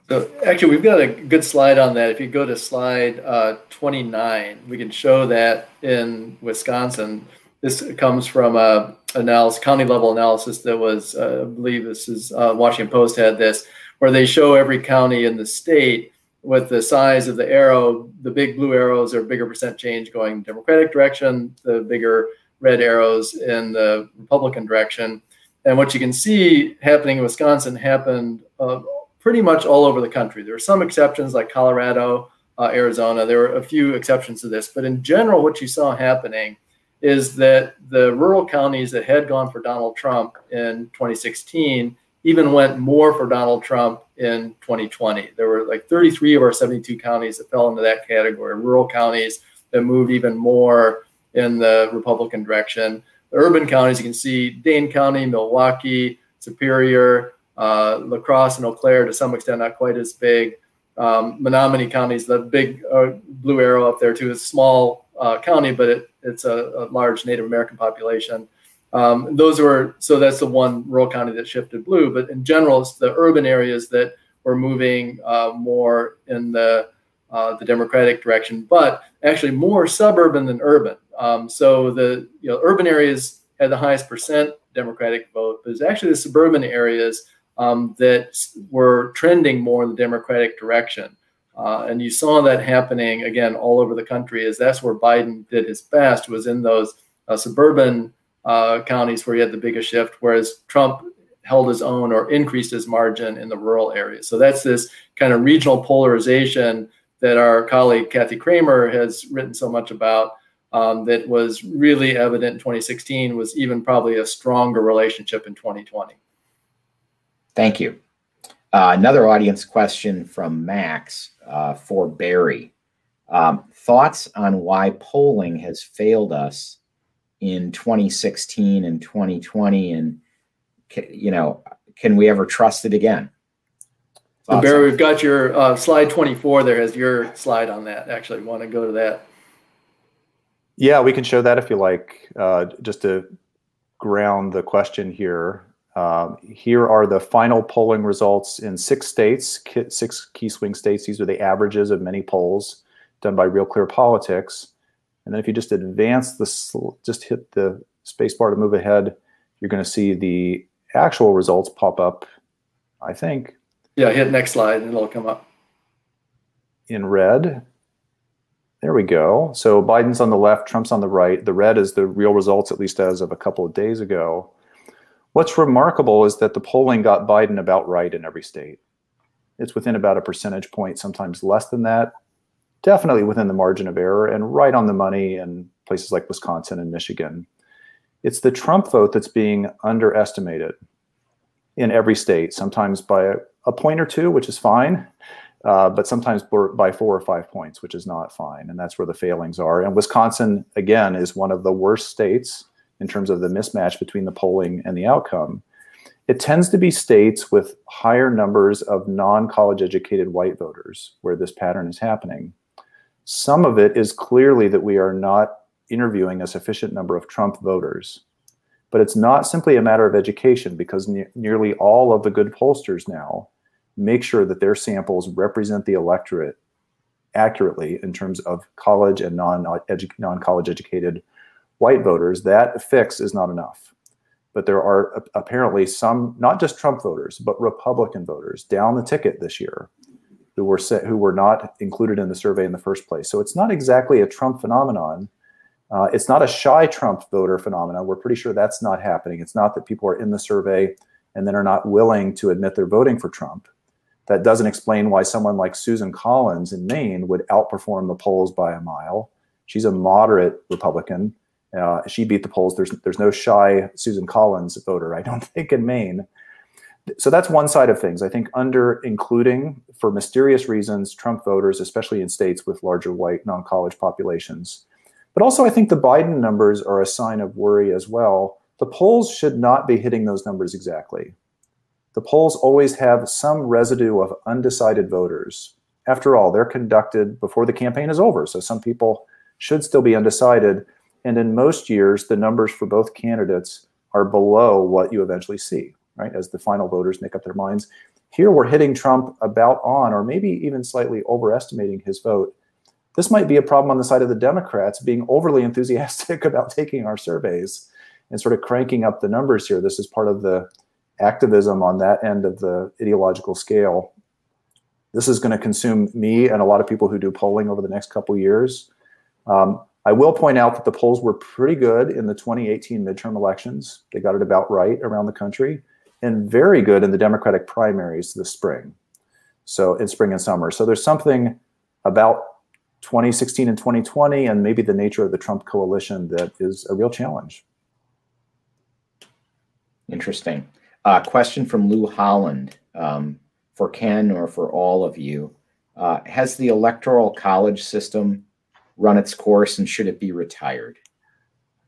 S3: So actually, we've got a good slide on that. If you go to slide uh, 29, we can show that in Wisconsin. This comes from a analysis, county level analysis that was, uh, I believe this is uh, Washington Post had this, where they show every county in the state with the size of the arrow. The big blue arrows are bigger percent change going Democratic direction. The bigger red arrows in the Republican direction. And what you can see happening in Wisconsin happened uh, pretty much all over the country. There are some exceptions like Colorado, uh, Arizona. There were a few exceptions to this, but in general, what you saw happening is that the rural counties that had gone for Donald Trump in 2016 even went more for Donald Trump in 2020. There were like 33 of our 72 counties that fell into that category, rural counties that moved even more in the Republican direction. The urban counties, you can see Dane County, Milwaukee, Superior, uh, La Crosse and Eau Claire to some extent not quite as big. Um, Menominee County is the big uh, blue arrow up there too. It's a small uh, county, but it, it's a, a, large Native American population. Um, those were so that's the one rural county that shifted blue. But in general, it's the urban areas that were moving uh, more in the uh, the Democratic direction, but actually more suburban than urban. Um, so the you know urban areas had the highest percent Democratic vote, but it's actually the suburban areas um, that were trending more in the Democratic direction. Uh, and you saw that happening again all over the country as that's where Biden did his best was in those uh, suburban uh, counties where he had the biggest shift, whereas Trump held his own or increased his margin in the rural areas. So that's this kind of regional polarization that our colleague Kathy Cramer has written so much about um, that was really evident in 2016 was even probably a stronger relationship in 2020.
S1: Thank you. Uh, another audience question from Max uh, for Barry. Um, thoughts on why polling has failed us in 2016 and 2020, and you know, can we ever trust it again?
S3: So Barry, we've got your uh, slide 24 there has your slide on that. Actually, want to go to that?
S2: Yeah, we can show that if you like, uh, just to ground the question here. Um, here are the final polling results in six states, six key swing states. These are the averages of many polls done by Real Clear Politics. And then if you just advance the, just hit the spacebar to move ahead, you're going to see the actual results pop up, I think.
S3: Yeah, hit next slide and it'll come up.
S2: In red. There we go. So Biden's on the left, Trump's on the right. The red is the real results, at least as of a couple of days ago. What's remarkable is that the polling got Biden about right in every state. It's within about a percentage point, sometimes less than that. Definitely within the margin of error and right on the money in places like Wisconsin and Michigan. It's the Trump vote that's being underestimated in every state, sometimes by a, point or two, which is fine, uh, but sometimes by four or five points, which is not fine. And that's where the failings are. And Wisconsin, again, is one of the worst states in terms of the mismatch between the polling and the outcome. It tends to be states with higher numbers of non college educated white voters where this pattern is happening. Some of it is clearly that we are not interviewing a sufficient number of Trump voters. But it's not simply a matter of education because ne- nearly all of the good pollsters now make sure that their samples represent the electorate accurately in terms of college and non non educated white voters, that fix is not enough. But there are apparently some, not just Trump voters, but Republican voters down the ticket this year who were set, who were not included in the survey in the first place. So it's not exactly a Trump phenomenon. Uh, it's not a shy Trump voter phenomenon. We're pretty sure that's not happening. It's not that people are in the survey and then are not willing to admit they're voting for Trump. That doesn't explain why someone like Susan Collins in Maine would outperform the polls by a mile. She's a moderate Republican uh, she beat the polls. There's there's no shy Susan Collins voter, I don't think, in Maine. So that's one side of things. I think under including, for mysterious reasons, Trump voters, especially in states with larger white non-college populations. But also, I think the Biden numbers are a sign of worry as well. The polls should not be hitting those numbers exactly. The polls always have some residue of undecided voters. After all, they're conducted before the campaign is over. So some people should still be undecided. And in most years, the numbers for both candidates are below what you eventually see, right? As the final voters make up their minds. Here we're hitting Trump about on, or maybe even slightly overestimating his vote. This might be a problem on the side of the Democrats being overly enthusiastic about taking our surveys and sort of cranking up the numbers here. This is part of the activism on that end of the ideological scale. This is going to consume me and a lot of people who do polling over the next couple years. Um, I will point out that the polls were pretty good in the 2018 midterm elections. They got it about right around the country, and very good in the Democratic primaries this spring. So in spring and summer. So there's something about 2016 and 2020 and maybe the nature of the Trump coalition that is a real challenge.
S1: Interesting. Uh, question from Lou Holland um, for Ken or for all of you. Uh, has the Electoral College system run its course and should it be retired?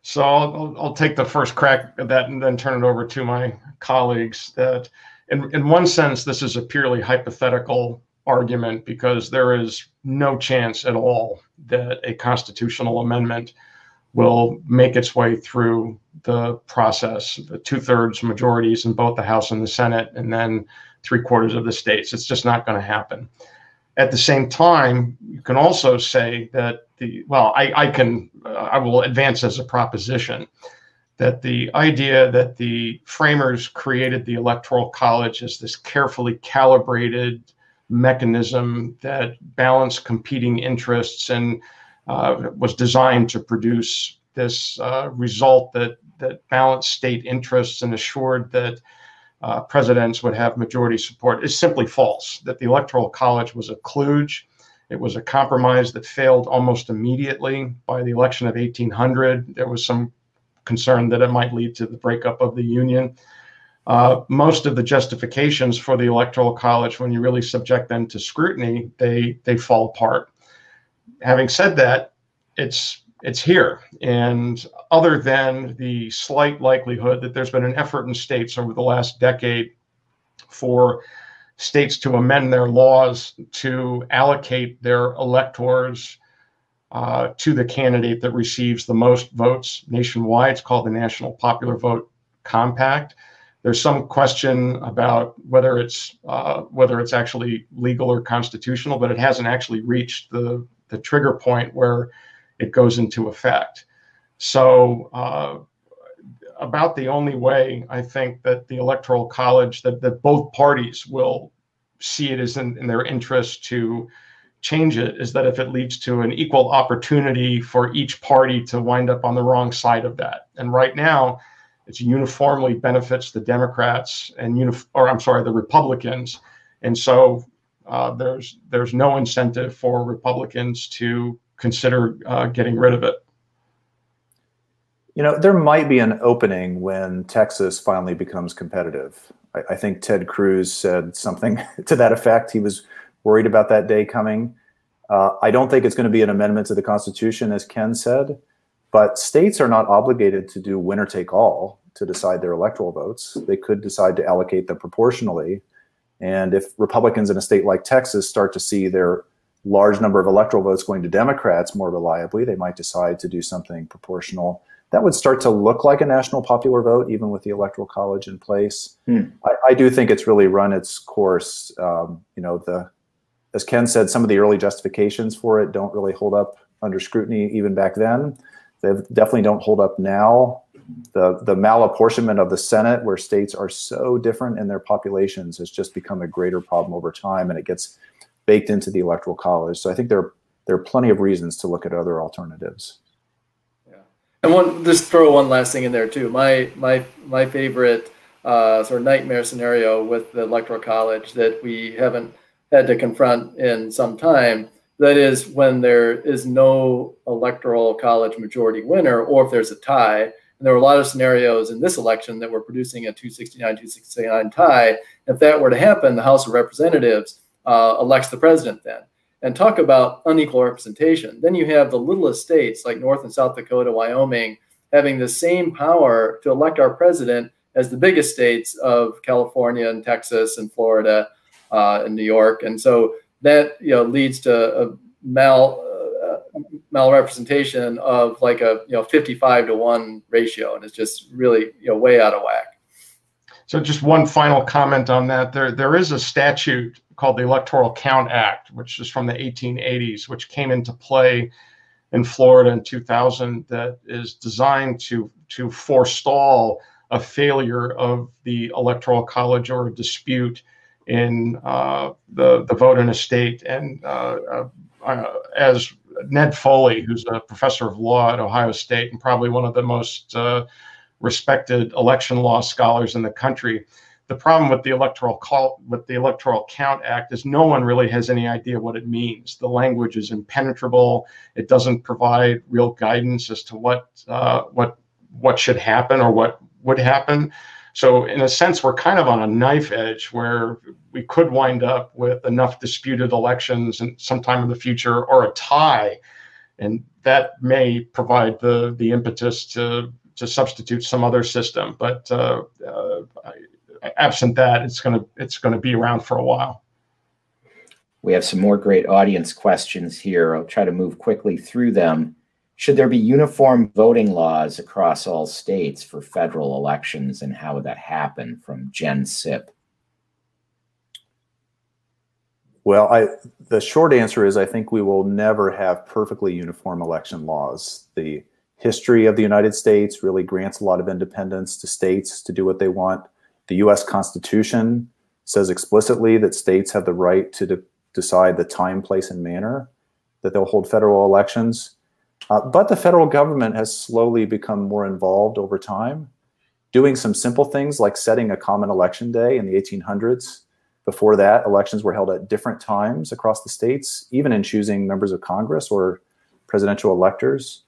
S4: So I'll, I'll take the first crack at that and then turn it over to my colleagues. That, in, in one sense, this is a purely hypothetical argument because there is no chance at all that a constitutional amendment will make its way through the process. The two thirds majorities in both the House and the Senate, and then three quarters of the states. It's just not going to happen. At the same time, you can also say that the well, I, I can uh, I will advance as a proposition that the idea that the framers created the electoral college as this carefully calibrated mechanism that balanced competing interests and uh, was designed to produce this uh, result that that balanced state interests and assured that uh, presidents would have majority support is simply false. That the Electoral College was a kludge. It was a compromise that failed almost immediately by the election of 1800. There was some concern that it might lead to the breakup of the Union. uh, most of the justifications for the electoral college, when you really subject them to scrutiny, they they fall apart. Having said that, it's it's here, and other than the slight likelihood that there's been an effort in states over the last decade for states to amend their laws to allocate their electors uh, to the candidate that receives the most votes nationwide. It's called the National Popular Vote Compact. There's some question about whether it's uh, whether it's actually legal or constitutional, but it hasn't actually reached the the trigger point where it goes into effect. So, uh, about the only way I think that the Electoral College that that both parties will see it as in, in their interest to change it is that if it leads to an equal opportunity for each party to wind up on the wrong side of that. And right now, it uniformly benefits the Democrats and unif- or I'm sorry, the Republicans, and so uh, there's there's no incentive for Republicans to consider uh, getting rid of it.
S2: You know, there might be an opening when Texas finally becomes competitive. I, I think Ted Cruz said something to that effect. He was worried about that day coming. Uh, I don't think it's going to be an amendment to the Constitution, as Ken said. But states are not obligated to do winner take all to decide their electoral votes. They could decide to allocate them proportionally. And if Republicans in a state like Texas start to see their large number of electoral votes going to Democrats more reliably, they might decide to do something proportional. That would start to look like a national popular vote, even with the electoral college in place. Hmm. I, I, do think it's really run its course. Um, you know, the as Ken said, some of the early justifications for it don't really hold up under scrutiny even back then. They definitely don't hold up now. The, the malapportionment of the Senate, where states are so different in their populations, has just become a greater problem over time, and it gets baked into the electoral college. So I think there, there are plenty of reasons to look at other alternatives.
S3: Yeah, and one just throw one last thing in there too. My my my favorite uh, sort of nightmare scenario with the electoral college that we haven't had to confront in some time that is when there is no electoral college majority winner, or if there's a tie. And there were a lot of scenarios in this election that were producing a 269 269 tie. If that were to happen, the House of Representatives uh, elects the president then. And talk about unequal representation. Then you have the littlest states like North and South Dakota, Wyoming, having the same power to elect our president as the biggest states of California and Texas and Florida uh, and New York. And so that you know leads to a mal uh, malrepresentation of like a you know 55 to 1 ratio and it's just really you know way out of whack
S4: so just one final comment on that there there is a statute called the electoral count act which is from the 1880s which came into play in Florida in 2000 that is designed to to forestall a failure of the electoral college or a dispute in uh, the the vote in a state. And uh, uh, uh, as Ned Foley, who's a professor of law at Ohio State and probably one of the most uh, respected election law scholars in the country, the problem with the electoral call with the electoral count act is no one really has any idea what it means the language is impenetrable it doesn't provide real guidance as to what uh, what what should happen or what would happen so in a sense, we're kind of on a knife edge where we could wind up with enough disputed elections and sometime in the future or a tie. And that may provide the, the impetus to, to substitute some other system. But uh, uh, absent that, it's going to it's going to be around for a while.
S1: We have some more great audience questions here. I'll try to move quickly through them. Should there be uniform voting laws across all states for federal elections, and how would that happen? From Jen Sip.
S2: Well, I, the short answer is I think we will never have perfectly uniform election laws. The history of the United States really grants a lot of independence to states to do what they want. The US Constitution says explicitly that states have the right to de decide the time, place, and manner that they'll hold federal elections. Uh, but the federal government has slowly become more involved over time, doing some simple things like setting a common election day in the 1800s. Before that, elections were held at different times across the states, even in choosing members of Congress or presidential electors.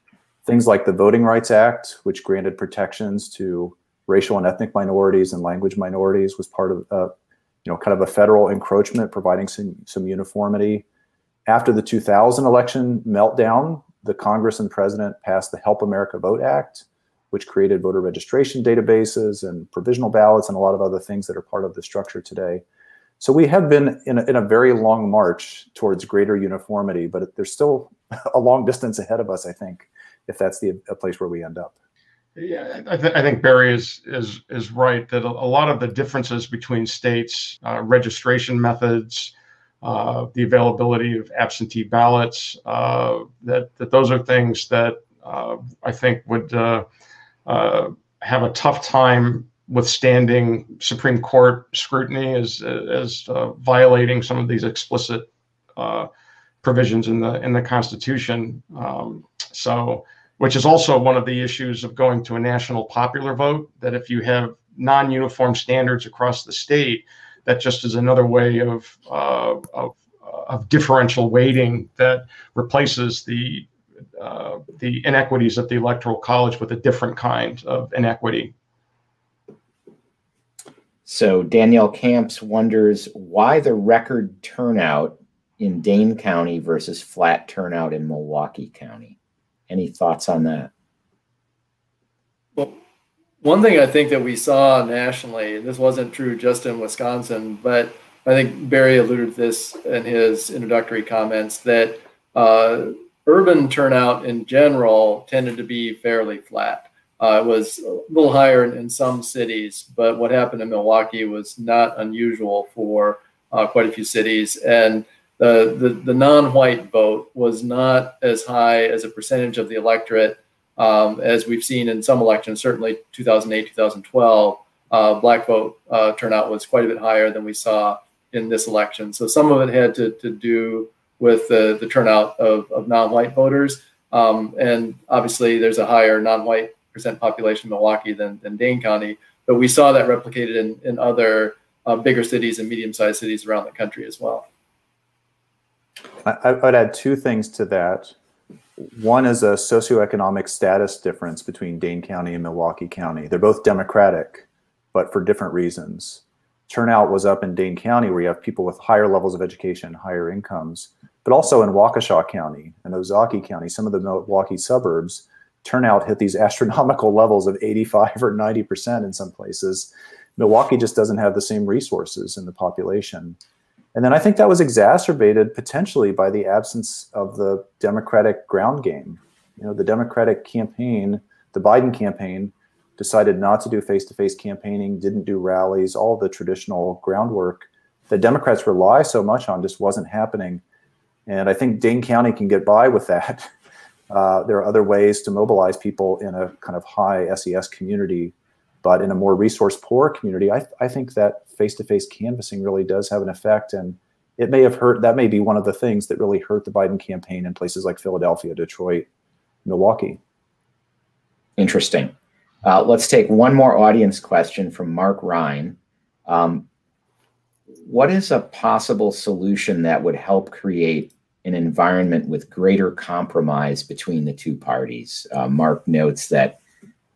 S2: Things like the Voting Rights Act, which granted protections to racial and ethnic minorities and language minorities was part of, uh, you know, kind of a federal encroachment, providing some, some uniformity. After the 2000 election meltdown, the Congress and president passed the Help America Vote Act, which created voter registration databases and provisional ballots and a lot of other things that are part of the structure today. So we have been in a, in a very long march towards greater uniformity, but there's still a long distance ahead of us, I think, if that's the a place where we end up.
S4: Yeah, I, th- I, think Barry is is is right that a, lot of the differences between states, uh, registration methods, uh, the availability of absentee ballots, uh, that that those are things that uh, I think would uh, uh, have a tough time withstanding Supreme Court scrutiny as as violating some of these explicit provisions in the in the Constitution. Um, so which is also one of the issues of going to a national popular vote. That if you have non-uniform standards across the state, that just is another way of uh, of, of, differential weighting that replaces the uh, the inequities of the electoral college with a different kind of inequity.
S1: So Danielle Camps wonders why the record turnout in Dane County versus flat turnout in Milwaukee County. Any thoughts on that?
S3: Well, one thing I think that we saw nationally, and this wasn't true just in Wisconsin, but I think Barry alluded to this in his introductory comments that uh, urban turnout in general tended to be fairly flat. Uh, it was a little higher in, in, some cities, but what happened in Milwaukee was not unusual for uh, quite a few cities. And the, the, the non-white vote was not as high as a percentage of the electorate um, as we've seen in some elections, certainly 2008, 2012. Uh, black vote uh, turnout was quite a bit higher than we saw in this election. So some of it had to, to do with the, the turnout of, of non-white voters. Um, and obviously there's a higher non-white percent population in Milwaukee than, than Dane County, but we saw that replicated in, in other uh, bigger cities and medium-sized cities around the country as well.
S2: I, would add two things to that. One is a socioeconomic status difference between Dane County and Milwaukee County. They're both Democratic, but for different reasons. Turnout was up in Dane County, where you have people with higher levels of education, higher incomes, but also in Waukesha County and Ozaukee County, some of the Milwaukee suburbs, turnout hit these astronomical levels of 85 or 90% in some places. Milwaukee just doesn't have the same resources in the population. And then I think that was exacerbated potentially by the absence of the Democratic ground game. You know, the Democratic campaign, the Biden campaign, decided not to do face-to-face campaigning, didn't do rallies, all the traditional groundwork that Democrats rely so much on just wasn't happening. And I think Dane County can get by with that. Uh, there are other ways to mobilize people in a kind of high SES community but in a more resource poor community, I, I think that face to face canvassing really does have an effect. And it may have hurt, that may be one of the things that really hurt the Biden campaign in places like Philadelphia, Detroit, Milwaukee.
S1: Interesting. Uh, let's take one more audience question from Mark Ryan. Um, what is a possible solution that would help create an environment with greater compromise between the two parties? Uh, Mark notes that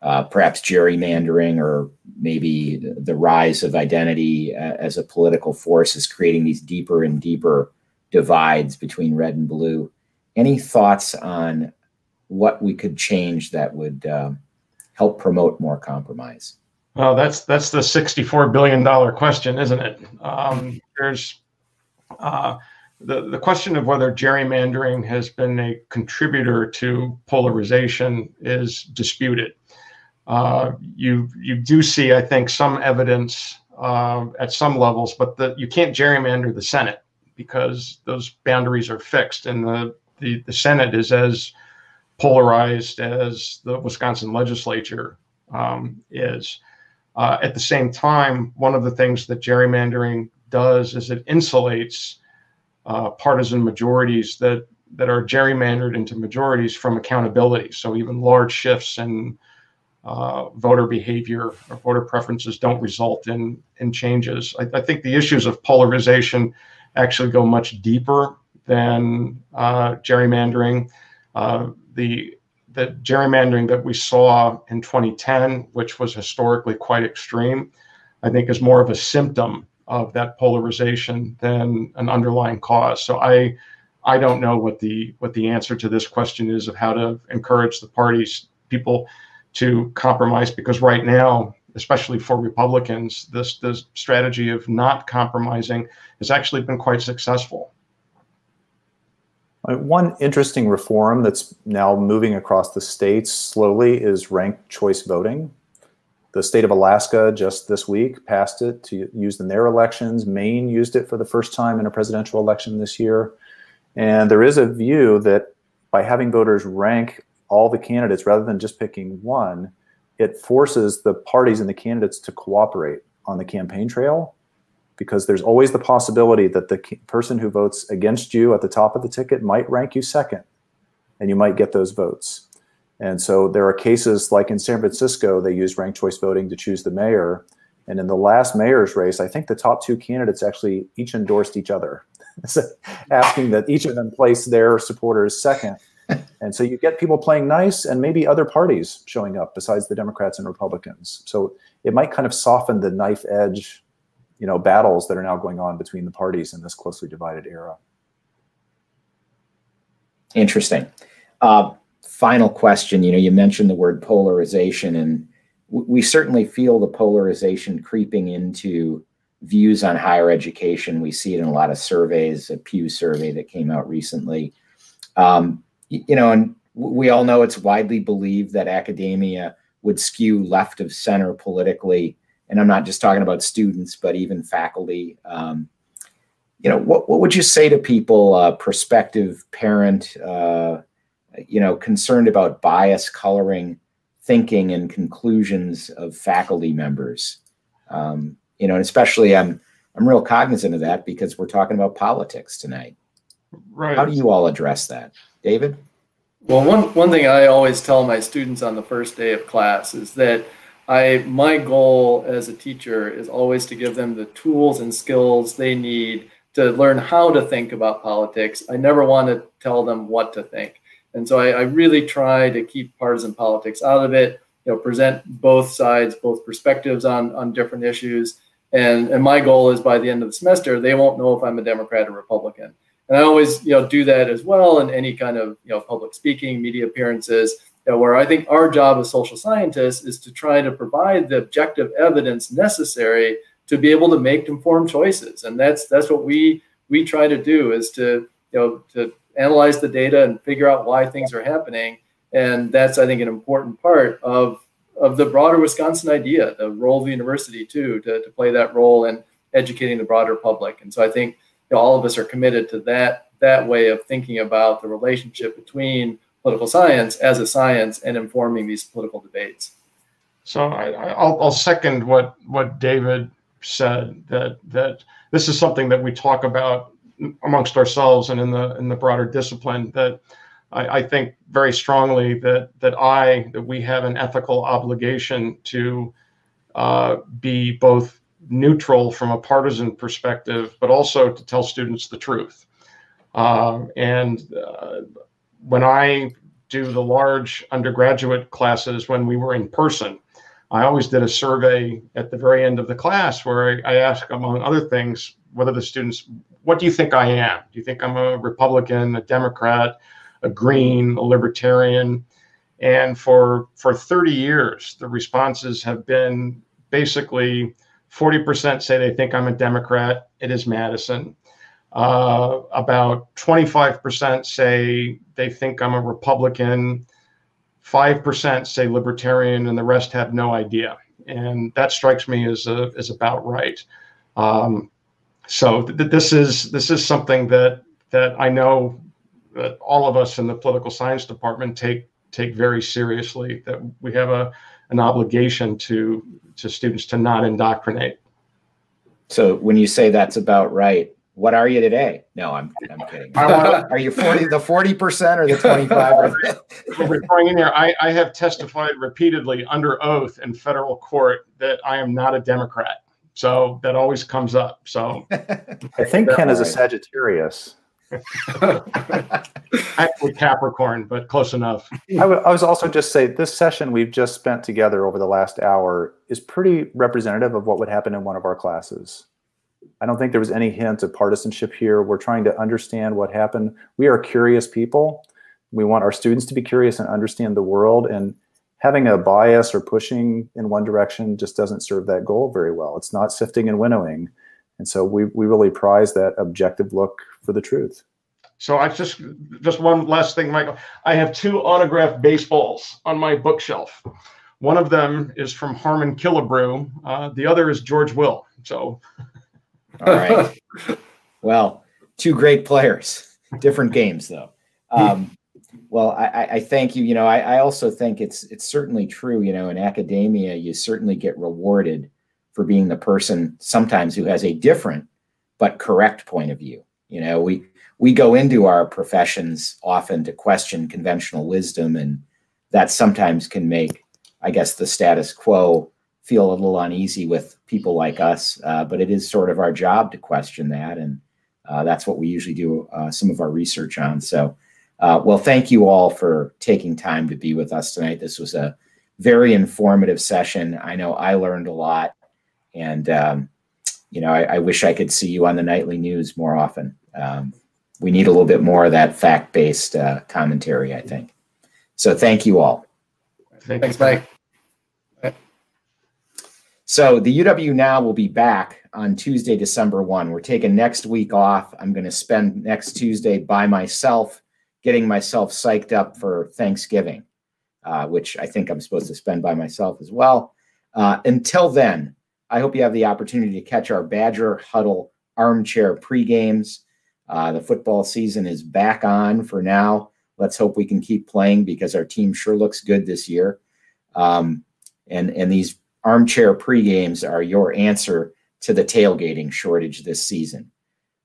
S1: uh, perhaps gerrymandering or maybe the rise of identity uh, as a political force is creating these deeper and deeper divides between red and blue. Any thoughts on what we could change that would uh, help promote more compromise?
S4: Well, that's that's the sixty-four billion dollar question, isn't it? Um, there's uh, the the question of whether gerrymandering has been a contributor to polarization is disputed uh, you you do see, I think, some evidence uh, at some levels, but the, you can't gerrymander the Senate because those boundaries are fixed, and the, the the Senate is as polarized as the Wisconsin legislature um, is. Uh, at the same time, one of the things that gerrymandering does is it insulates uh, partisan majorities that that are gerrymandered into majorities from accountability. So even large shifts in uh, voter behavior or voter preferences don't result in in changes. I, I, think the issues of polarization actually go much deeper than uh, gerrymandering. Uh, the the gerrymandering that we saw in 2010, which was historically quite extreme, I think is more of a symptom of that polarization than an underlying cause. So I I don't know what the what the answer to this question is of how to encourage the parties people to compromise because right now especially for Republicans this this strategy of not compromising has actually been quite successful.
S2: One interesting reform that's now moving across the states slowly is ranked choice voting. The state of Alaska just this week passed it to use in their elections. Maine used it for the first time in a presidential election this year. And there is a view that by having voters rank all the candidates rather than just picking one, it forces the parties and the candidates to cooperate on the campaign trail because there's always the possibility that the person who votes against you at the top of the ticket might rank you second and you might get those votes. And so there are cases like in San Francisco, they used ranked choice voting to choose the mayor. And in the last mayor's race, I think the top two candidates actually each endorsed each other, asking that each of them place their supporters second. And so you get people playing nice and maybe other parties showing up besides the Democrats and Republicans. So it might kind of soften the knife edge, you know, battles that are now going on between the parties in this closely divided era.
S1: Interesting. Uh, final question. You know, you mentioned the word polarization, and we certainly feel the polarization creeping into views on higher education. We see it in a lot of surveys, a Pew survey that came out recently. Um, you know, and we all know it's widely believed that academia would skew left of center politically. And I'm not just talking about students, but even faculty. Um, you know, what, what would you say to people, uh, prospective parent, uh, you know, concerned about bias coloring thinking and conclusions of faculty members? Um, you know, and especially I'm I'm real cognizant of that because we're talking about politics tonight.
S4: Right.
S1: How do you all address that, David?
S3: Well, one one thing I always tell my students on the first day of class is that I my goal as a teacher is always to give them the tools and skills they need to learn how to think about politics. I never want to tell them what to think. And so I, I really try to keep partisan politics out of it, you know, present both sides, both perspectives on, on different issues, and, and my goal is by the end of the semester, they won't know if I'm a Democrat or Republican. And I always, you know, do that as well in any kind of, you know, public speaking, media appearances, you know, where I think our job as social scientists is to try to provide the objective evidence necessary to be able to make informed choices. And that's that's what we we try to do is to, you know, to analyze the data and figure out why things are happening. And that's, I think, an important part of of the broader Wisconsin idea, the role of the university too, to, to play that role in educating the broader public. And so I think you know, all of us are committed to that that way of thinking about the relationship between political science as a science and informing these political debates.
S4: So I, will second what what David said that that this is something that we talk about amongst ourselves and in the in the broader discipline that I, I, think very strongly that that I that we have an ethical obligation to uh, be both neutral from a partisan perspective, but also to tell students the truth. Um, and uh, when I do the large undergraduate classes when we were in person, I always did a survey at the very end of the class where I, I asked, among other things, whether the students, what do you think I am? Do you think I'm a Republican, a Democrat? a green, a libertarian. And for for 30 years, the responses have been basically 40% say they think I'm a Democrat. It is Madison. Uh, about 25% say they think I'm a Republican. 5% say libertarian, and the rest have no idea. And that strikes me as, a, as about right. Um, so th- this is this is something that that I know that all of us in the political science department take take very seriously. That we have a an obligation to to students to not indoctrinate.
S1: So when you say that's about right, what are you today? No, I'm I'm kidding. are you forty the forty percent or the twenty five?
S4: Referring in here, I, I have testified repeatedly under oath in federal court that I am not a Democrat. So that always comes up. So
S2: I think Ken is a Sagittarius.
S4: Actually, Capricorn, but close enough.
S2: I, I was also just say this session we've just spent together over the last hour is pretty representative of what would happen in one of our classes. I don't think there was any hint of partisanship here. We're trying to understand what happened. We are curious people. We want our students to be curious and understand the world. And having a bias or pushing in one direction just doesn't serve that goal very well. It's not sifting and winnowing. And so we, we really prize that objective look for the truth.
S4: So I just just one last thing, Michael. I have two autographed baseballs on my bookshelf. One of them is from Harmon Killebrew. Uh, the other is George Will. So,
S1: all right. well, two great players, different games though. Um, well, I, I, thank you. You know, I, I also think it's it's certainly true. You know, in academia, you certainly get rewarded for being the person sometimes who has a different but correct point of view. You know, we we go into our professions often to question conventional wisdom, and that sometimes can make, I guess, the status quo feel a little uneasy with people like us. Uh, but it is sort of our job to question that, and uh, that's what we usually do uh, some of our research on. So, uh, well, thank you all for taking time to be with us tonight. This was a very informative session. I know I learned a lot, and um, you know, I, I, wish I could see you on the nightly news more often. Um, we need a little bit more of that fact-based uh, commentary, I think. So thank you all.
S3: Thanks, Mike.
S1: So the UW Now will be back on Tuesday, December 1. We're taking next week off. I'm going to spend next Tuesday by myself, getting myself psyched up for Thanksgiving, uh, which I think I'm supposed to spend by myself as well. Uh, until then, I hope you have the opportunity to catch our Badger Huddle armchair pre-games. Uh, the football season is back on for now. Let's hope we can keep playing because our team sure looks good this year. Um, and and these armchair pre-games are your answer to the tailgating shortage this season.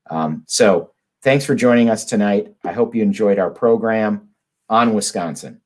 S1: Um, so thanks for joining us tonight. I hope you enjoyed our program on Wisconsin.